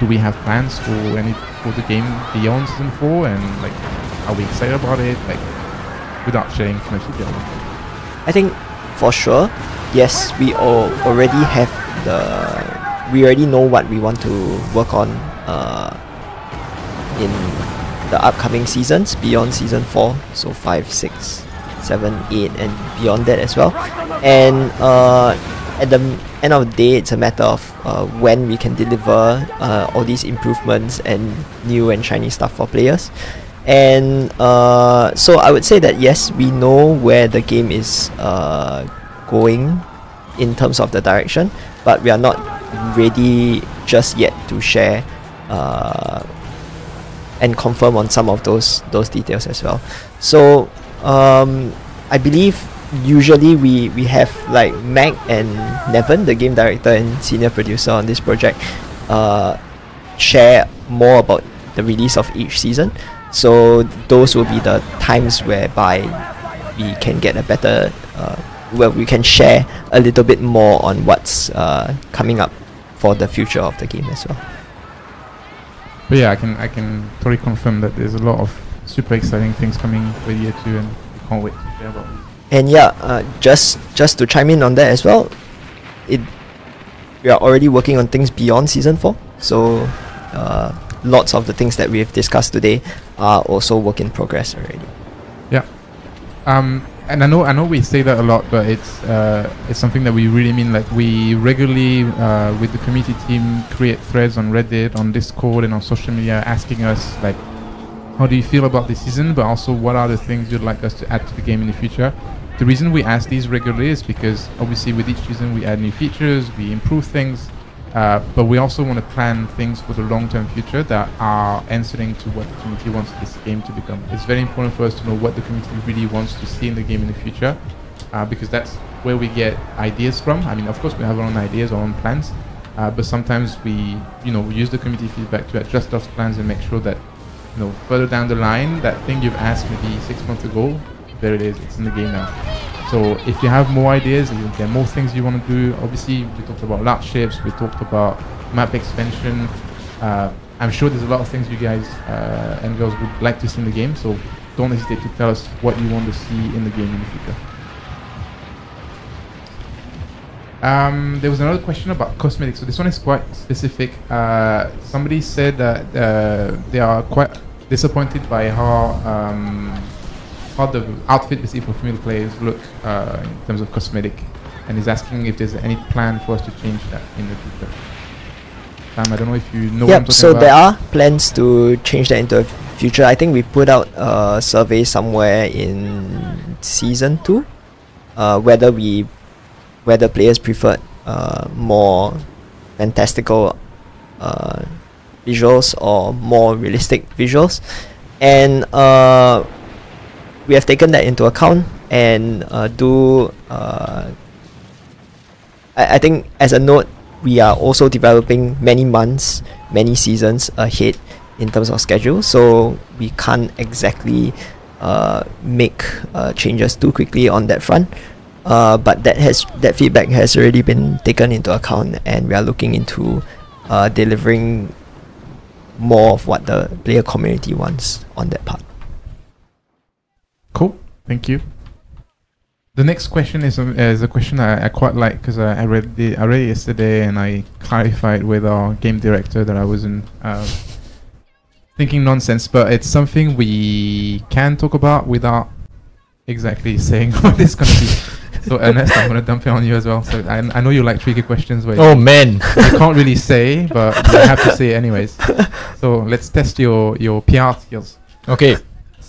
do we have plans for any for the game beyond season four and like are we excited about it like without sharing too much detail I think for sure, yes, we all already have the we already know what we want to work on uh, in the upcoming seasons beyond season four, so five, six, seven, eight, and beyond that as well. And uh, at the end of the day, it's a matter of uh, when we can deliver uh, all these improvements and new and shiny stuff for players. And uh, so I would say that yes, we know where the game is uh, going in terms of the direction, but we are not ready just yet to share uh, and confirm on some of those those details as well. So um, I believe usually we we have like Mac and Nevin, the game director and senior producer on this project, uh, share more about the release of each season. So those will be the times whereby we can get a better, uh, where we can share a little bit more on what's uh, coming up for the future of the game as well. but yeah i can i can totally confirm that there's a lot of super exciting things coming for year two and we can't wait to share about. And yeah, uh, just just to chime in on that as well, it we are already working on things beyond season four. So uh, lots of the things that we've discussed today are also work in progress already. yeah um and I know I know we say that a lot, but it's uh, it's something that we really mean. Like we regularly uh, with the community team create threads on Reddit, on Discord, and on social media, asking us like, how do you feel about this season? But also, what are the things you'd like us to add to the game in the future? The reason we ask these regularly is because obviously with each season we add new features, we improve things, uh, but we also want to plan things for the long-term future that are answering to what the community wants this game to become. It's very important for us to know what the community really wants to see in the game in the future, uh, because that's where we get ideas from. I mean, of course, we have our own ideas, our own plans, uh, but sometimes we, you know, we use the community feedback to adjust those plans and make sure that, you know, further down the line, that thing you've asked maybe six months ago, there it is. It's in the game now. So if you have more ideas, you there are more things you want to do. Obviously, we talked about large ships. We talked about map expansion. Uh, I'm sure there's a lot of things you guys uh, and girls would like to see in the game. So don't hesitate to tell us what you want to see in the game in the future. Um, there was another question about cosmetics. So this one is quite specific. Uh, somebody said that uh, they are quite disappointed by how um, how the outfit basically for female players look uh, in terms of cosmetic, and is asking if there's any plan for us to change that in the future. Sam, I don't know if you know what I'm Yep. So about. there are plans to change that into the future. I think we put out a survey somewhere in season two, uh, whether we, whether players preferred uh, more fantastical uh, visuals or more realistic visuals, and uh, we have taken that into account and uh, do. Uh, I, I think as a note, we are also developing many months, many seasons ahead in terms of schedule, so we can't exactly uh, make uh, changes too quickly on that front. Uh, but that has that feedback has already been taken into account, and we are looking into uh, delivering more of what the player community wants on that part. Cool. Thank you. The next question is, um, is a question I, I quite like because I, I read the I read it yesterday and I clarified with our game director that I wasn't uh, thinking nonsense, but it's something we can talk about without exactly saying what it's gonna be. So Ernest, I'm gonna dump it on you as well. So I, I know you like tricky questions where Oh man. you can't really say, but you have to say it anyways. So let's test your your PR skills. Okay.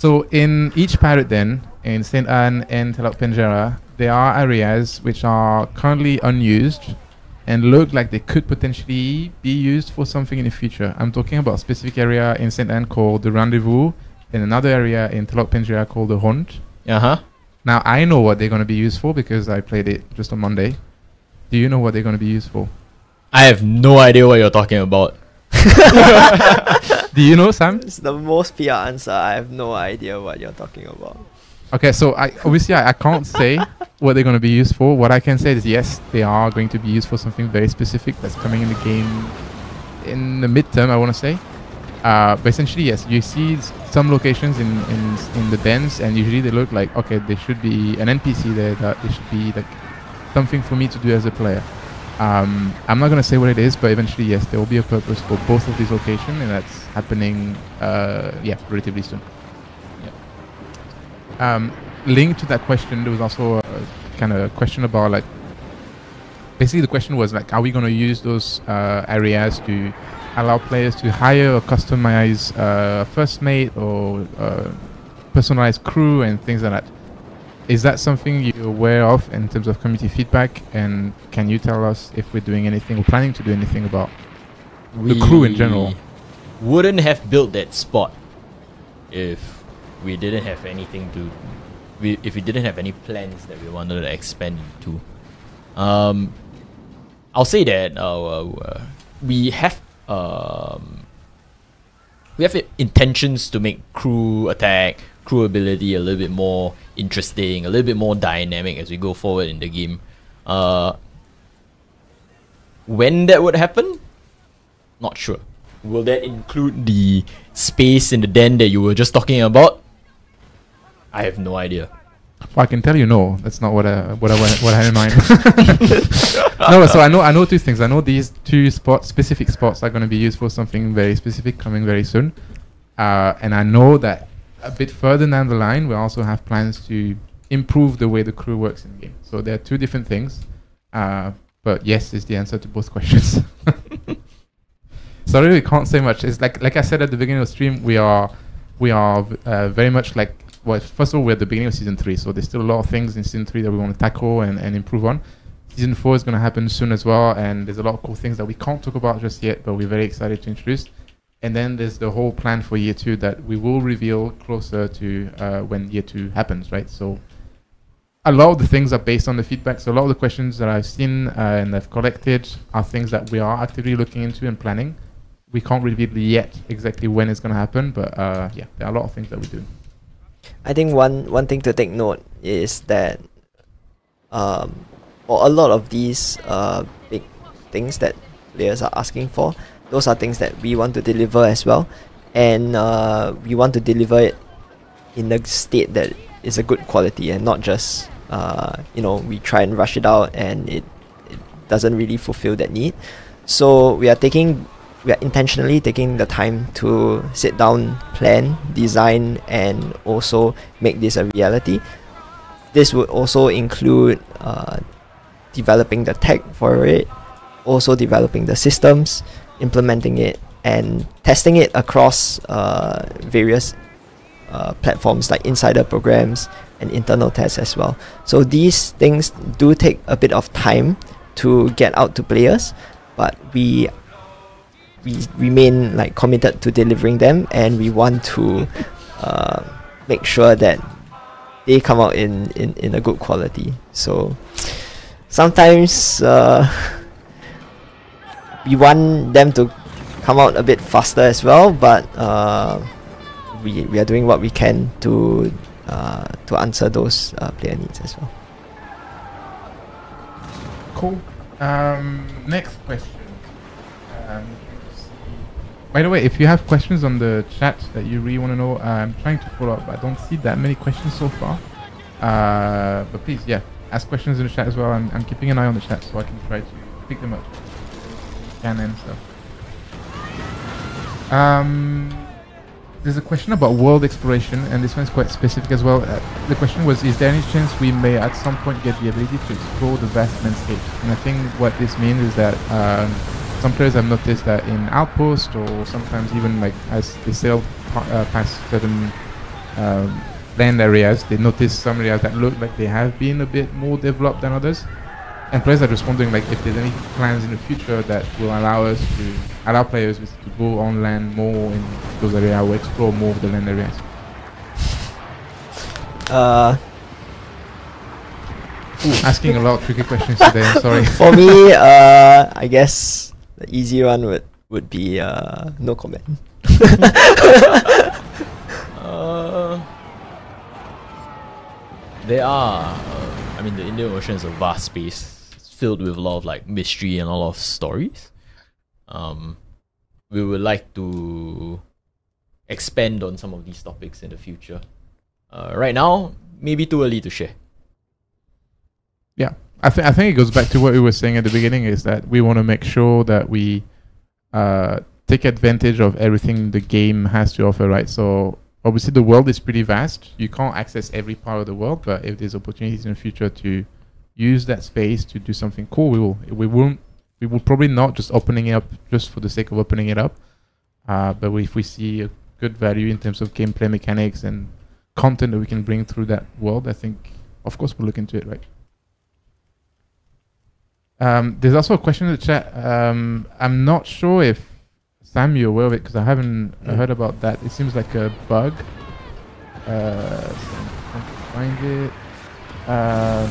So in each pirate den, in St. Anne and Telok Penjara, there are areas which are currently unused and look like they could potentially be used for something in the future. I'm talking about a specific area in St. Anne called the Rendezvous and another area in Telok Penjara called the Hond. Uh huh. Now I know what they're going to be used for because I played it just on Monday. Do you know what they're going to be used for? I have no idea what you're talking about. Do you know, Sam? It's the most PR answer. I have no idea what you're talking about. Okay, so I obviously I, I can't say what they're going to be used for. What I can say is yes, they are going to be used for something very specific that's coming in the game in the midterm. I want to say, uh, but essentially yes, you see some locations in in in the dens, and usually they look like okay, there should be an NPC there that there should be like something for me to do as a player. Um, I'm not going to say what it is, but eventually yes, there will be a purpose for both of these locations, and that's happening. Uh, yeah, relatively soon. Um, linked to that question, there was also a kind of question about like basically the question was like, are we going to use those uh, areas to allow players to hire or customize uh, first mate or uh, personalized crew and things like that? Is that something you're aware of in terms of community feedback? And can you tell us if we're doing anything or planning to do anything about the crew in general? Wouldn't have built that spot if we didn't have anything to. We, if we didn't have any plans that we wanted to expand into. Um, I'll say that uh, uh, we have um, we have intentions to make crew attack, crew ability a little bit more interesting, a little bit more dynamic as we go forward in the game. Uh, when that would happen, not sure. Will that include the space in the den that you were just talking about? I have no idea. Well, I can tell you no. That's not what I what I what I had in mind. no, so I know I know two things. I know these two spots, specific spots, are going to be used for something very specific coming very soon. Uh, and I know that a bit further down the line, we also have plans to improve the way the crew works in the game. So there are two different things. Uh, but yes is the answer to both questions. Sorry, we can't say much. It's like like I said at the beginning of the stream, we are we are uh, very much like well. First of all, we're at the beginning of season three, so there's still a lot of things in season three that we want to tackle and, and improve on. Season four is going to happen soon as well, and there's a lot of cool things that we can't talk about just yet, but we're very excited to introduce. And then there's the whole plan for year two that we will reveal closer to uh, when year two happens, right? So a lot of the things are based on the feedback. So a lot of the questions that I've seen uh, and I've collected are things that we are actively looking into and planning. We can't reveal yet exactly when it's going to happen, but uh, yeah, there are a lot of things that we do. I think one one thing to take note is that um, a lot of these uh, big things that players are asking for, those are things that we want to deliver as well, and uh, we want to deliver it in a state that is a good quality and not just uh, you know we try and rush it out and it, it doesn't really fulfill that need. So we are taking we are intentionally taking the time to sit down, plan, design, and also make this a reality. This would also include uh, developing the tech for it, also developing the systems, implementing it, and testing it across uh, various uh, platforms like insider programs and internal tests as well. So these things do take a bit of time to get out to players, but we we remain like committed to delivering them and we want to uh, make sure that they come out in, in, in a good quality. So sometimes uh, we want them to come out a bit faster as well, but uh, we, we are doing what we can to uh, to answer those uh, player needs as well. Cool. Um, next question. Um, by the way, if you have questions on the chat that you really want to know, I'm trying to follow up. I don't see that many questions so far. Uh, but please, yeah, ask questions in the chat as well. I'm, I'm keeping an eye on the chat so I can try to pick them up. Can answer. Um, there's a question about world exploration, and this one's quite specific as well. Uh, the question was, is there any chance we may at some point get the ability to explore the vast landscape? And I think what this means is that um, some players have noticed that in Outpost, or sometimes even like as they sail uh, past certain um, land areas, they notice some areas that look like they have been a bit more developed than others. And players are just wondering like if there's any plans in the future that will allow us to allow players to go on land more in those areas or explore more of the land areas. Uh, Asking a lot of tricky questions today. I'm sorry. for me, uh, I guess the easy one would would be uh, no comment. Uh, there are. Uh, I mean, the Indian Ocean is a vast space. Filled with a lot of like mystery and a lot of stories. Um, we would like to expand on some of these topics in the future. Uh, right now, maybe too early to share. Yeah, I think I think it goes back to what we were saying at the beginning is that we want to make sure that we uh, take advantage of everything the game has to offer, right? So obviously the world is pretty vast. You can't access every part of the world, but if there's opportunities in the future to use that space to do something cool, we will. We won't. We will probably not just opening it up just for the sake of opening it up. Uh, but if we see a good value in terms of gameplay mechanics and content that we can bring through that world, I think, of course, we'll look into it, right? Um, there's also a question in the chat. Um, I'm not sure if Sam you're aware of it because I haven't Mm. heard about that. It seems like a bug. Uh, so find it. Um,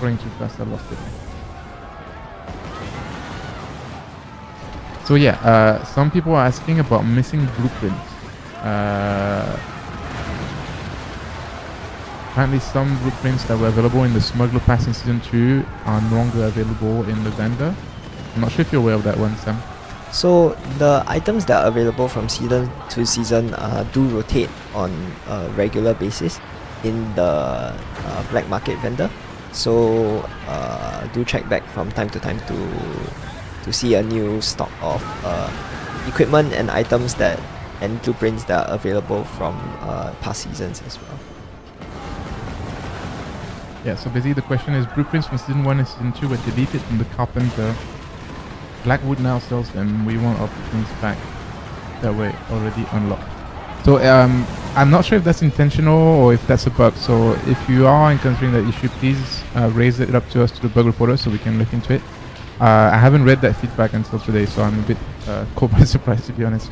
too fast, I lost it. So yeah, uh, some people are asking about missing blueprints. Uh, Apparently, some blueprints that were available in the Smuggler Pass in Season 2 are no longer available in the vendor. I'm not sure if you're aware of that one, Sam. So the items that are available from season to season uh, do rotate on a regular basis in the uh, black market vendor. So uh, do check back from time to time to to see a new stock of uh, equipment and items that and blueprints that are available from uh, past seasons as well. Yeah, so basically the question is blueprints from Season 1 and Season 2 were deleted from the Carpenter. Blackwood now sells them. We want our blueprints back that were already unlocked. So um, I'm not sure if that's intentional or if that's a bug. So if you are encountering that issue, please uh, raise it up to us to the bug reporter so we can look into it. Uh, I haven't read that feedback until today, so I'm a bit uh, caught by surprise to be honest.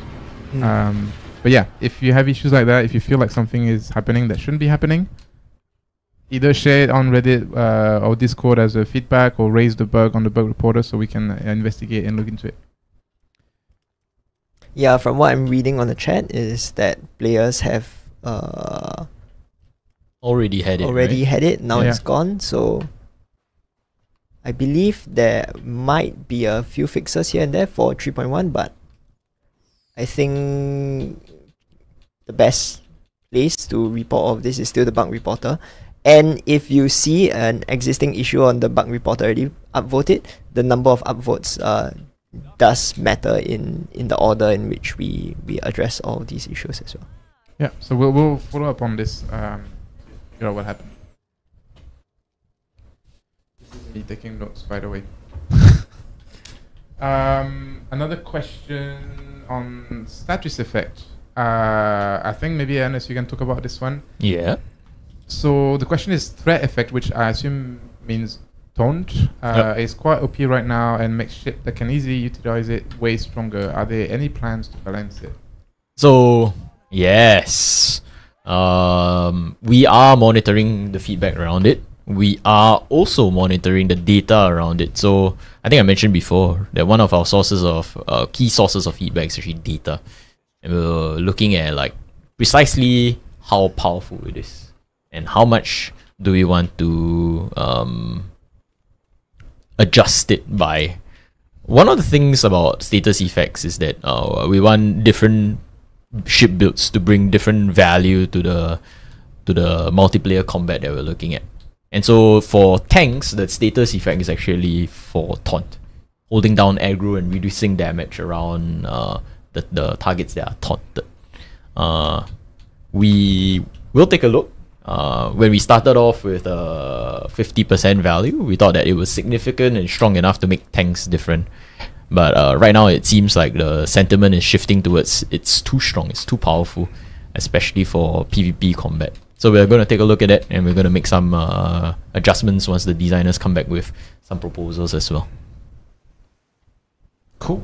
Hmm. Um, but yeah, if you have issues like that, if you feel like something is happening that shouldn't be happening, either share it on Reddit uh, or Discord as a feedback, or raise the bug on the bug reporter so we can uh, investigate and look into it. Yeah, from what I'm reading on the chat is that players have uh, Already had it. already right? had it. Now Yeah. it's gone. So I believe there might be a few fixes here and there for 3.1, but I think the best place to report all of this is still the bug reporter. And if you see an existing issue on the bug reporter already upvoted, the number of upvotes uh, does matter in, in the order in which we, we address all these issues as well. Yeah, so we'll, we'll follow up on this. Um, figure out what happened. This is me taking notes, by the way. um, another question on status effect. Uh, I think maybe Ernest, you can talk about this one. Yeah. So the question is threat effect, which I assume means taunt. Uh, It's quite OP right now and makes ship that can easily utilize it way stronger. Are there any plans to balance it? So yes, um, we are monitoring the feedback around it. We are also monitoring the data around it. So I think I mentioned before that one of our sources of uh, key sources of feedback is actually data, and we're looking at like precisely how powerful it is and how much do we want to um, adjust it by. One of the things about status effects is that uh, we want different ship builds to bring different value to the to the multiplayer combat that we're looking at. And so for tanks, the status effect is actually for taunt, holding down aggro and reducing damage around uh, the, the targets that are taunted. Uh, we will take a look. Uh, when we started off with a 50% value, we thought that it was significant and strong enough to make tanks different. But uh, right now, it seems like the sentiment is shifting towards it's too strong, it's too powerful, especially for PvP combat. So we're going to take a look at it and we're going to make some uh, adjustments once the designers come back with some proposals as well. Cool.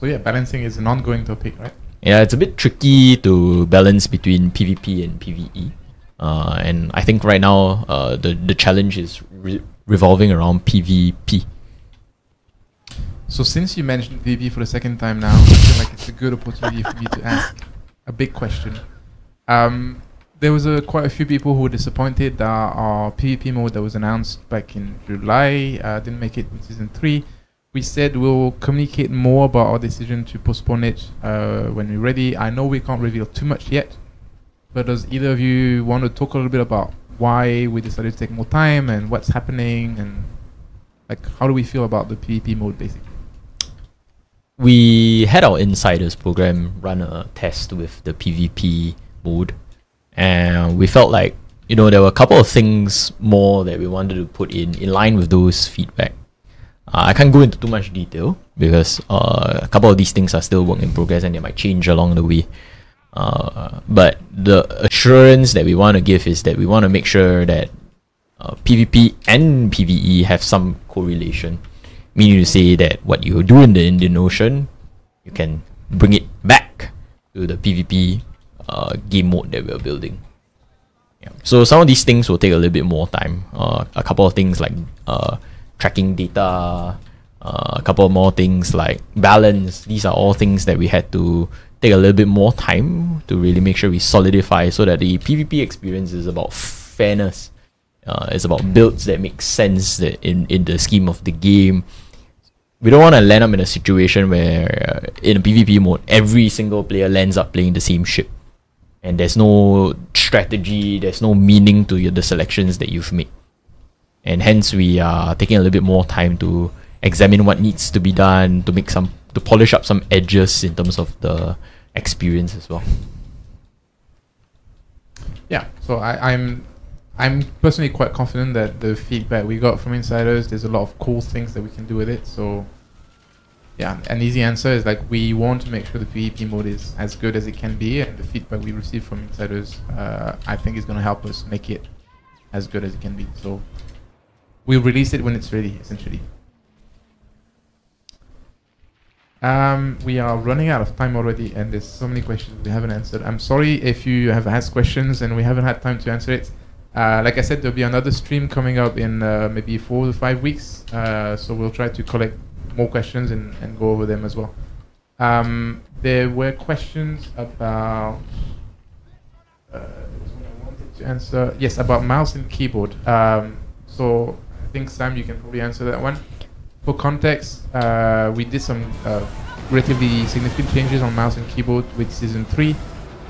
So yeah, balancing is an ongoing topic, right? Yeah, it's a bit tricky to balance between PvP and PvE. Uh, and I think right now uh, the, the challenge is re- revolving around PvP. So since you mentioned PvP for the second time now, I feel like it's a good opportunity for me to ask a big question. Um, there was a, quite a few people who were disappointed that our PvP mode that was announced back in July uh, didn't make it in season three. We said we'll communicate more about our decision to postpone it uh, when we're ready. I know we can't reveal too much yet, but does either of you want to talk a little bit about why we decided to take more time and what's happening and like how do we feel about the PvP mode basically? we had our insiders program run a test with the PvP mode, and we felt like you know there were a couple of things more that we wanted to put in in line with those feedback. Uh, I can't go into too much detail because uh, a couple of these things are still work in progress and they might change along the way. Uh, but the assurance that we want to give is that we want to make sure that uh, PvP and PvE have some correlation meaning to say that what you do in the Indian Ocean, you can bring it back to the PvP uh, game mode that we're building. Yeah. So some of these things will take a little bit more time. Uh, a couple of things like uh, tracking data, uh, a couple more things like balance. These are all things that we had to take a little bit more time to really make sure we solidify so that the PvP experience is about fairness. Uh, it's about builds that make sense that in, in the scheme of the game. We don't want to land up in a situation where uh, in a PvP mode, every single player lands up playing the same ship, and there's no strategy, there's no meaning to your, the selections that you've made, and hence we are taking a little bit more time to examine what needs to be done to make some to polish up some edges in terms of the experience as well. Yeah, so I, I'm I'm personally quite confident that the feedback we got from insiders, there's a lot of cool things that we can do with it. So yeah, an easy answer is like we want to make sure the PvP mode is as good as it can be, and the feedback we receive from insiders, uh, I think, is going to help us make it as good as it can be. So we'll release it when it's ready, essentially. Um, we are running out of time already, and there's so many questions we haven't answered. I'm sorry if you have asked questions and we haven't had time to answer it. Uh, like I said, there'll be another stream coming up in uh, maybe four to five weeks. Uh, so we'll try to collect more questions and, and go over them as well. Um, there were questions about. Uh, answer. Yes, about mouse and keyboard. Um, so I think Sam, you can probably answer that one. For context, uh, we did some uh, relatively significant changes on mouse and keyboard with season three.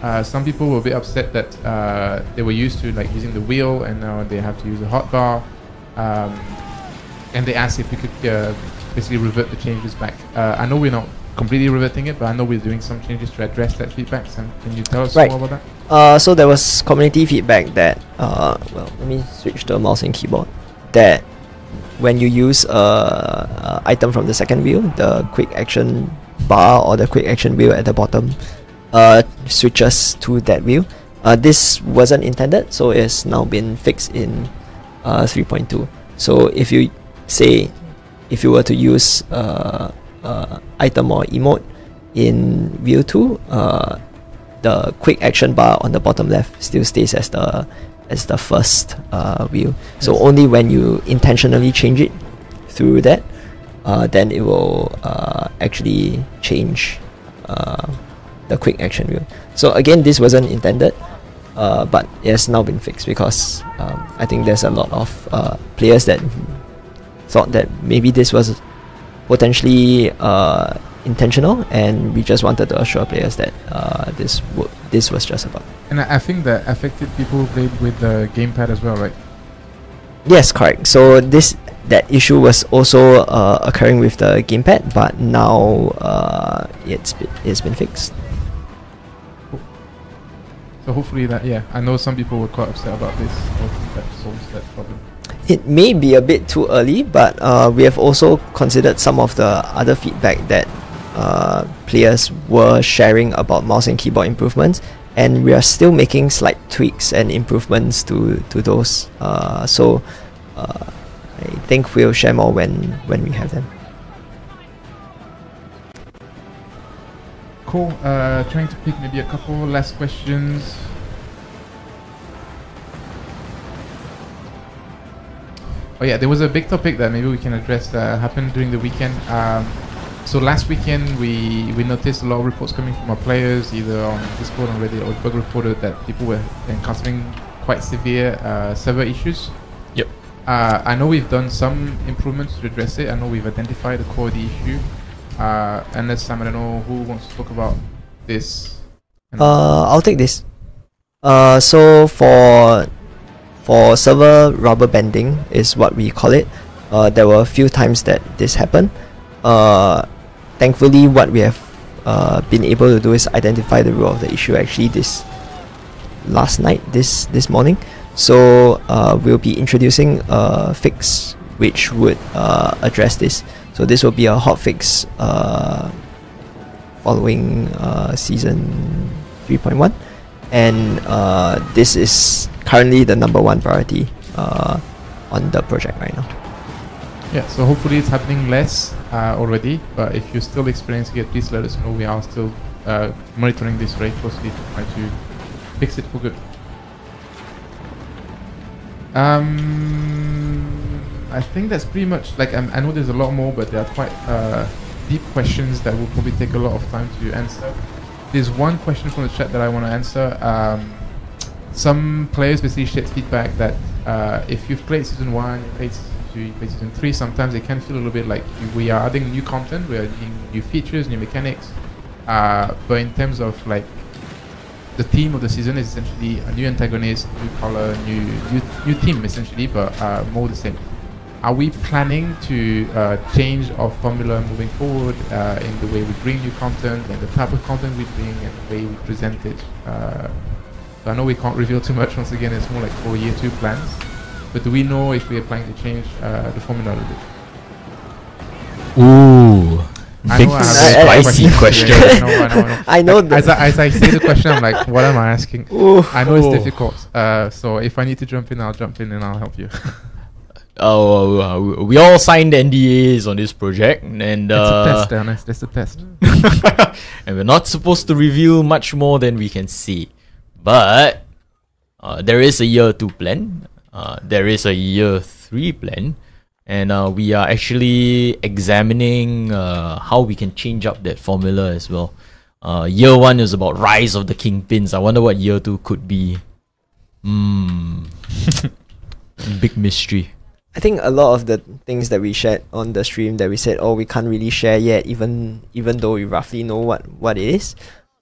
Uh, some people were a bit upset that uh, they were used to like using the wheel and now they have to use a hotbar. Um, and they asked if we could uh, basically revert the changes back. Uh, I know we're not completely reverting it, but I know we're doing some changes to address that feedback. Sam, can you tell us Right. more about that? Uh, so there was community feedback that uh, well, let me switch the mouse and keyboard. That when you use a, item from the second wheel, the quick action bar or the quick action wheel at the bottom, uh, switches to that wheel. Uh, this wasn't intended, so it's now been fixed in uh, 3.2. So if you say if you were to use uh, uh, item or emote, in Wheel 2, uh, the quick action bar on the bottom left still stays as the as the first uh, wheel. So only when you intentionally change it through that, uh, then it will uh, actually change uh, the quick action wheel. So again, this wasn't intended, uh, but it has now been fixed because um, I think there's a lot of uh, players that thought that maybe this was potentially uh, intentional, and we just wanted to assure players that uh, this w- this was just about. And I, think that affected people who played with the gamepad as well, right? Yes, correct. So this that issue was also uh, occurring with the gamepad, but now uh, it's be- it's been fixed. So hopefully that, yeah, I know some people were quite upset about this. Hopefully that solves that problem. It may be a bit too early, but uh, we have also considered some of the other feedback that uh, players were sharing about mouse and keyboard improvements, and we are still making slight tweaks and improvements to to those. Uh, so uh, I think we'll share more when when we have them. Cool. Uh, trying to pick maybe a couple last questions. Oh yeah, there was a big topic that maybe we can address that happened during the weekend. Um, so last weekend we we noticed a lot of reports coming from our players, either on Discord, on Reddit, or Bug reported that people were encountering quite severe uh, server issues. Yep. Uh, I know we've done some improvements to address it. I know we've identified the core of the issue. Uh, unless Sam, I don't know who wants to talk about this. Uh, I'll take this. Uh, so for for server rubber banding is what we call it. Uh, there were a few times that this happened. Uh, thankfully, what we have uh, been able to do is identify the root of the issue. Actually, this last night, this this morning. So uh, we'll be introducing a fix which would uh, address this. So this will be a hot fix uh, following uh, season 3.1 and uh, this is currently the number one priority on the project right now. Yeah, so hopefully it's happening less uh, already. But if you're still experiencing it, please let us know. We are still uh, monitoring this very closely to try to fix it for good. Um, I think that's pretty much like um, I know there's a lot more, but they are quite uh, deep questions that will probably take a lot of time to answer. There's one question from the chat that I want to answer. Um, some players basically shared feedback that uh, if you've played season one, you played season you season three, sometimes it can feel a little bit like we are adding new content, we are adding new features, new mechanics. Uh, but in terms of like the theme of the season is essentially a new antagonist, new color, new new, new team essentially, but uh, more the same. Are we planning to uh, change our formula moving forward uh, in the way we bring new content and the type of content we bring and the way we present it? Uh, I know we can't reveal too much. Once again, it's more like for year two plans. But do we know if we are planning to change uh, the formula a little bit? Ooh, I big know I have a spicy question. question. I know, I know, I know. I know Like, that. as, I, as I say the question, I'm like, what am I asking? Ooh. I know it's difficult. Uh, so if I need to jump in, I'll jump in and I'll help you. Oh, uh, we- we all signed NDAs on this project, and it's a uh, test, Ernest. It's a test. and we're not supposed to reveal much more than we can see. But uh, there is a year two plan. Uh, there is a year three plan, and uh, we are actually examining uh, how we can change up that formula as well. Uh, year one is about rise of the kingpins. I wonder what year two could be. Hmm. Big mystery. I think a lot of the things that we shared on the stream that we said, oh, we can't really share yet, even even though we roughly know what what it is.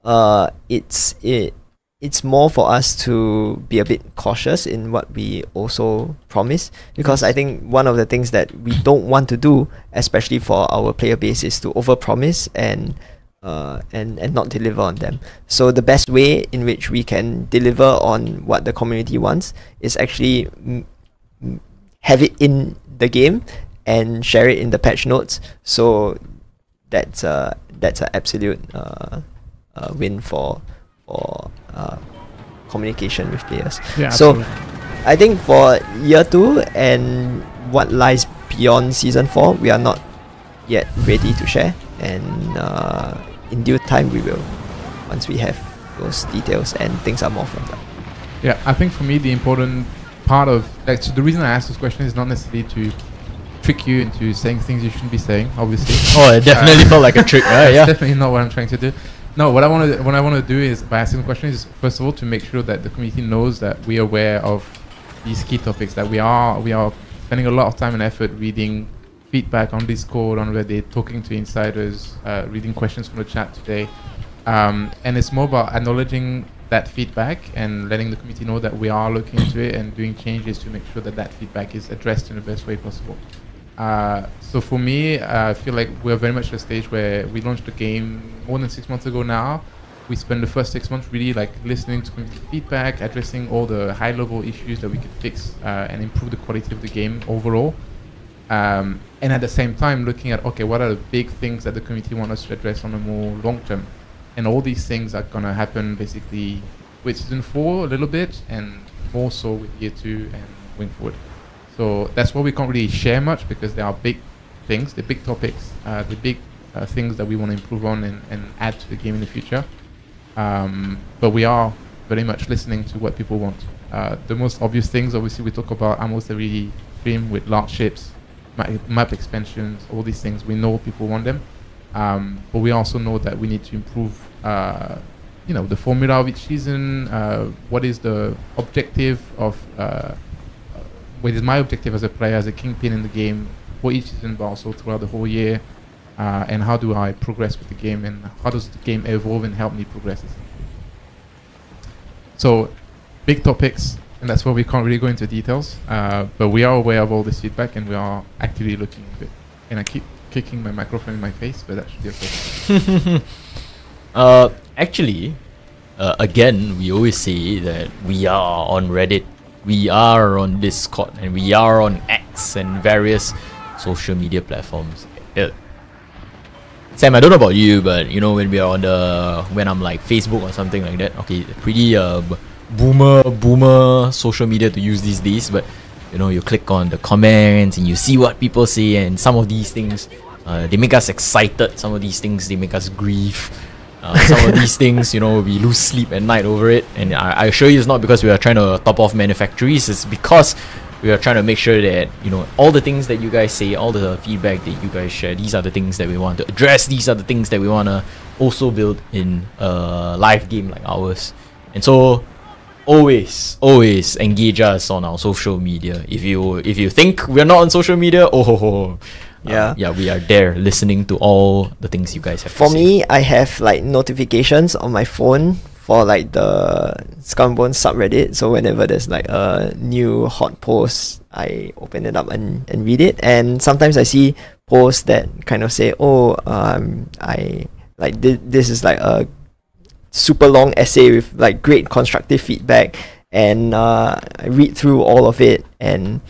Uh, it's it it's more for us to be a bit cautious in what we also promise because I think one of the things that we don't want to do, especially for our player base, is to overpromise and uh, and and not deliver on them. So the best way in which we can deliver on what the community wants is actually have it in the game and share it in the patch notes. So that's a that's an absolute uh, uh, win for for uh, communication with players. Yeah. So- absolutely. I think for year two and what lies beyond season four, we are not yet ready to share. And uh, in due time we will, once we have those details and things are more firmed up. Yeah, I think for me the important part of like so the reason I asked this question is not necessarily to trick you into saying things you shouldn't be saying. Obviously. Oh, it definitely felt like a trick, right? Yeah. definitely not what I'm trying to do. No, what I want to what I want to do is by asking the question is first of all to make sure that the community knows that we are aware of these key topics that we are we are spending a lot of time and effort reading feedback on Discord, on Reddit, talking to insiders, uh, reading questions from the chat today, um, and it's more about acknowledging that feedback and letting the community know that we are looking into it and doing changes to make sure that that feedback is addressed in the best way possible. Uh, so for me, uh, I feel like we're very much at a stage where we launched the game more than six months ago now. We spent the first six months really like listening to community feedback, addressing all the high-level issues that we could fix uh, and improve the quality of the game overall. Um, and at the same time, looking at okay, what are the big things that the community want us to address on a more long term? And all these things are gonna happen basically with season four a little bit, and more so with year two and going forward. So that's why we can't really share much because there are big things, the big topics, uh, the big uh, things that we want to improve on and, and add to the game in the future. Um, but we are very much listening to what people want. Uh, the most obvious things, obviously, we talk about almost every stream with large ships, ma- map expansions, all these things. We know people want them, um, but we also know that we need to improve. Uh, you know the formula of each season. Uh, what is the objective of? What is my objective as a player, as a kingpin in the game for each season, but also throughout the whole year? Uh, and how do I progress with the game, and how does the game evolve and help me progress? So, big topics, and that's why we can't really go into details. Uh, but we are aware of all this feedback, and we are actively looking at it. And I keep kicking my microphone in my face, but that should be okay. Uh, actually, uh, again, we always say that we are on Reddit, we are on Discord, and we are on X and various social media platforms. Uh, Sam, I don't know about you, but you know when we are on the when I'm like Facebook or something like that. Okay, pretty uh boomer boomer social media to use these days, but you know you click on the comments and you see what people say, and some of these things uh, they make us excited. Some of these things they make us grieve. Uh, some of these things, you know, we lose sleep at night over it, and I, I assure you, it's not because we are trying to top off manufacturers. It's because we are trying to make sure that you know all the things that you guys say, all the feedback that you guys share. These are the things that we want to address. These are the things that we want to also build in a live game like ours. And so, always, always engage us on our social media. If you if you think we're not on social media, oh ho ho. Yeah. Uh, yeah, we are there listening to all the things you guys have For to say. me, I have like notifications on my phone for like the and subreddit. So whenever there's like a new hot post, I open it up and, and read it. And sometimes I see posts that kind of say, "Oh, um, I like thi- this is like a super long essay with like great constructive feedback." And uh, I read through all of it and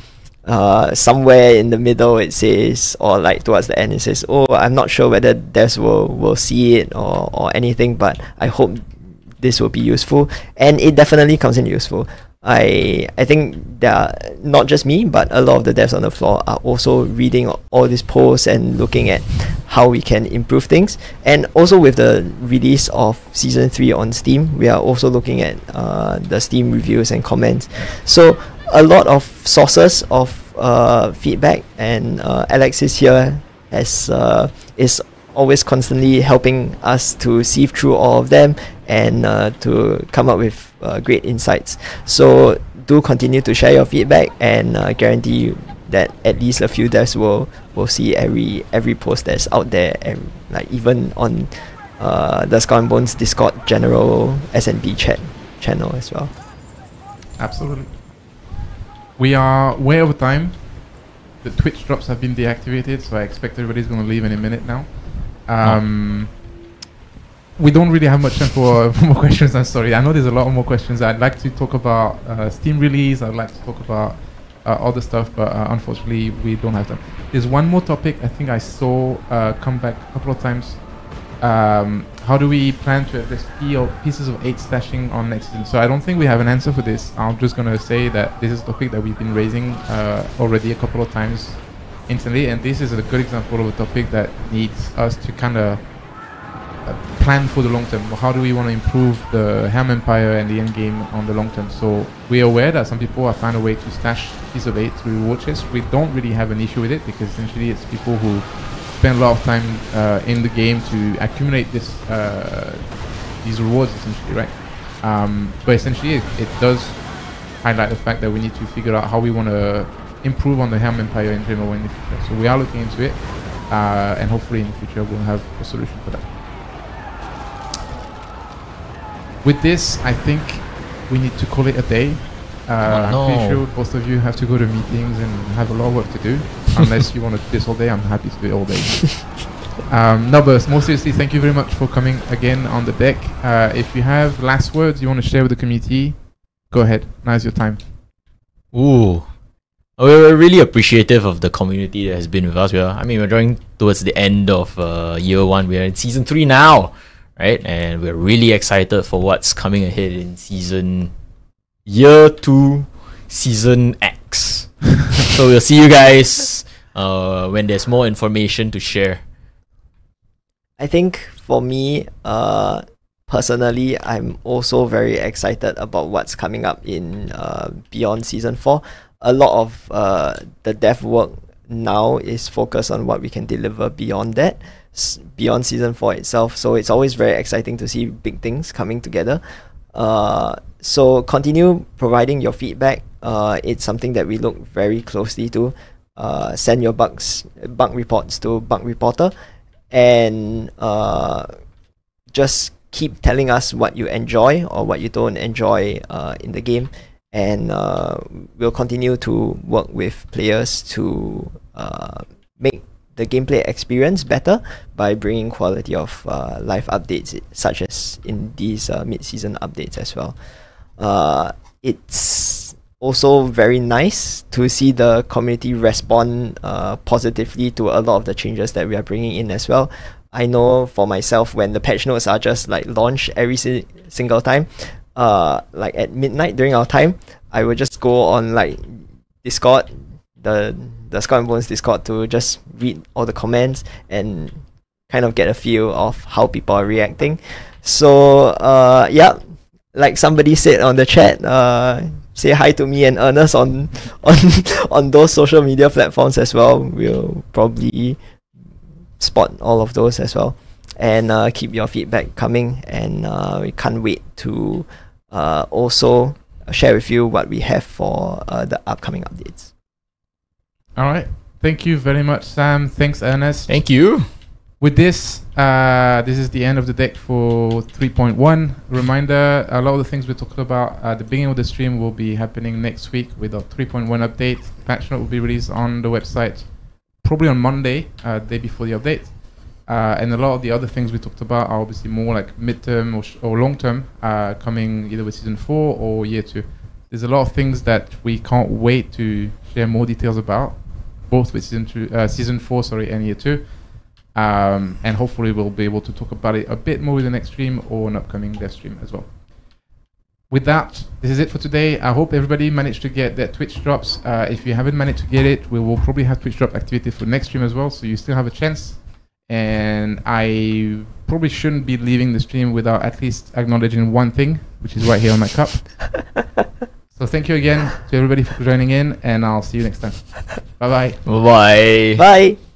uh, somewhere in the middle it says, or like towards the end it says, "Oh, I'm not sure whether Des will will see it or or anything, but I hope this will be useful." And it definitely comes in useful. I I think there are not just me, but a lot of the devs on the floor are also reading all these posts and looking at how we can improve things. And also with the release of season three on Steam, we are also looking at uh, the Steam reviews and comments. So a lot of sources of uh, feedback, and uh, Alex is here as uh, is always constantly helping us to sieve through all of them and uh, to come up with uh, great insights. So do continue to share your feedback, and uh, guarantee that at least a few devs will will see every every post that's out there, and like even on the Skull and Bones Discord general SNB chat channel as well. Absolutely. We are way over time. The Twitch drops have been deactivated, so I expect everybody's going to leave in a minute now. Um, We don't really have much time for, for more questions. I'm sorry. I know there's a lot more questions. I'd like to talk about uh, Steam release. I'd like to talk about uh, other stuff, but uh, unfortunately, we don't have time. There's one more topic I think I saw uh, come back a couple of times. Um, how do we plan to have this pieces of eight stashing on next season? So I don't think we have an answer for this. I'm just gonna say that this is a topic that we've been raising uh, already a couple of times instantly, and this is a good example of a topic that needs us to kind of uh, plan for the long term. How do we want to improve the Helm Empire and the end game on the long term? So we're aware that some people have found a way to stash piece of eight through reward chests. We don't really have an issue with it because essentially it's people who spend a lot of time uh, in the game to accumulate this uh, these rewards essentially, right? Um, but essentially it, it does highlight the fact that we need to figure out how we want to improve on the Helm Empire in general in the future. So we are looking into it, uh, and hopefully in the future we'll have a solution for that. With this, I think we need to call it a day. Uh, Oh, I'm pretty sure both of you have to go to meetings and have a lot of work to do. Unless you want to do this all day, I'm happy to do it all day. um, no, but more seriously, thank you very much for coming again on the deck. Uh, if you have last words you want to share with the community, go ahead. Now's your time. Ooh. We're really appreciative of the community that has been with us. We are, I mean, we're drawing towards the end of uh, year one. We're in season three now, right? And we're really excited for what's coming ahead in season year two, season X. so we'll see you guys uh, when there's more information to share. I think for me, uh, personally, I'm also very excited about what's coming up in uh, Beyond Season 4. A lot of uh, the dev work now is focused on what we can deliver beyond that, s- beyond Season 4 itself. So it's always very exciting to see big things coming together. Uh, so continue providing your feedback. Uh, it's something that we look very closely to. Uh, send your bugs, bug reports to Bug Reporter and uh, just keep telling us what you enjoy or what you don't enjoy uh, in the game and uh, we'll continue to work with players to uh, make the gameplay experience better by bringing quality of live updates such as in these mid-season updates as well uh, it's also very nice to see the community respond uh, positively to a lot of the changes that we are bringing in as well. I know for myself when the patch notes are just like launched every si- single time, uh, like at midnight during our time, I will just go on like Discord, the the Skull and Bones Discord to just read all the comments and kind of get a feel of how people are reacting. So uh, yeah, like somebody said on the chat, uh, say hi to me and Ernest on on on those social media platforms as well. We'll probably spot all of those as well, and uh, keep your feedback coming. And uh, we can't wait to uh, also share with you what we have for uh, the upcoming updates. All right. Thank you very much, Sam. Thanks, Ernest. Thank you. With this, uh, this is the end of the deck for 3.1. Reminder, a lot of the things we talked about at the beginning of the stream will be happening next week with our 3.1 update. Patch note will be released on the website probably on Monday, uh, day before the update. Uh, and a lot of the other things we talked about are obviously more like midterm or, sh- or long term, uh, coming either with season four or year two. There's a lot of things that we can't wait to share more details about, both with season two, uh, season four, sorry, and year two. Um, and hopefully we'll be able to talk about it a bit more in the next stream or an upcoming dev stream as well. With that, this is it for today. I hope everybody managed to get their Twitch drops. Uh, if you haven't managed to get it, we will probably have Twitch drop activated for next stream as well, so you still have a chance. And I probably shouldn't be leaving the stream without at least acknowledging one thing, which is right here on my cup. so thank you again to everybody for joining in, and I'll see you next time. Bye bye. Bye bye. Bye.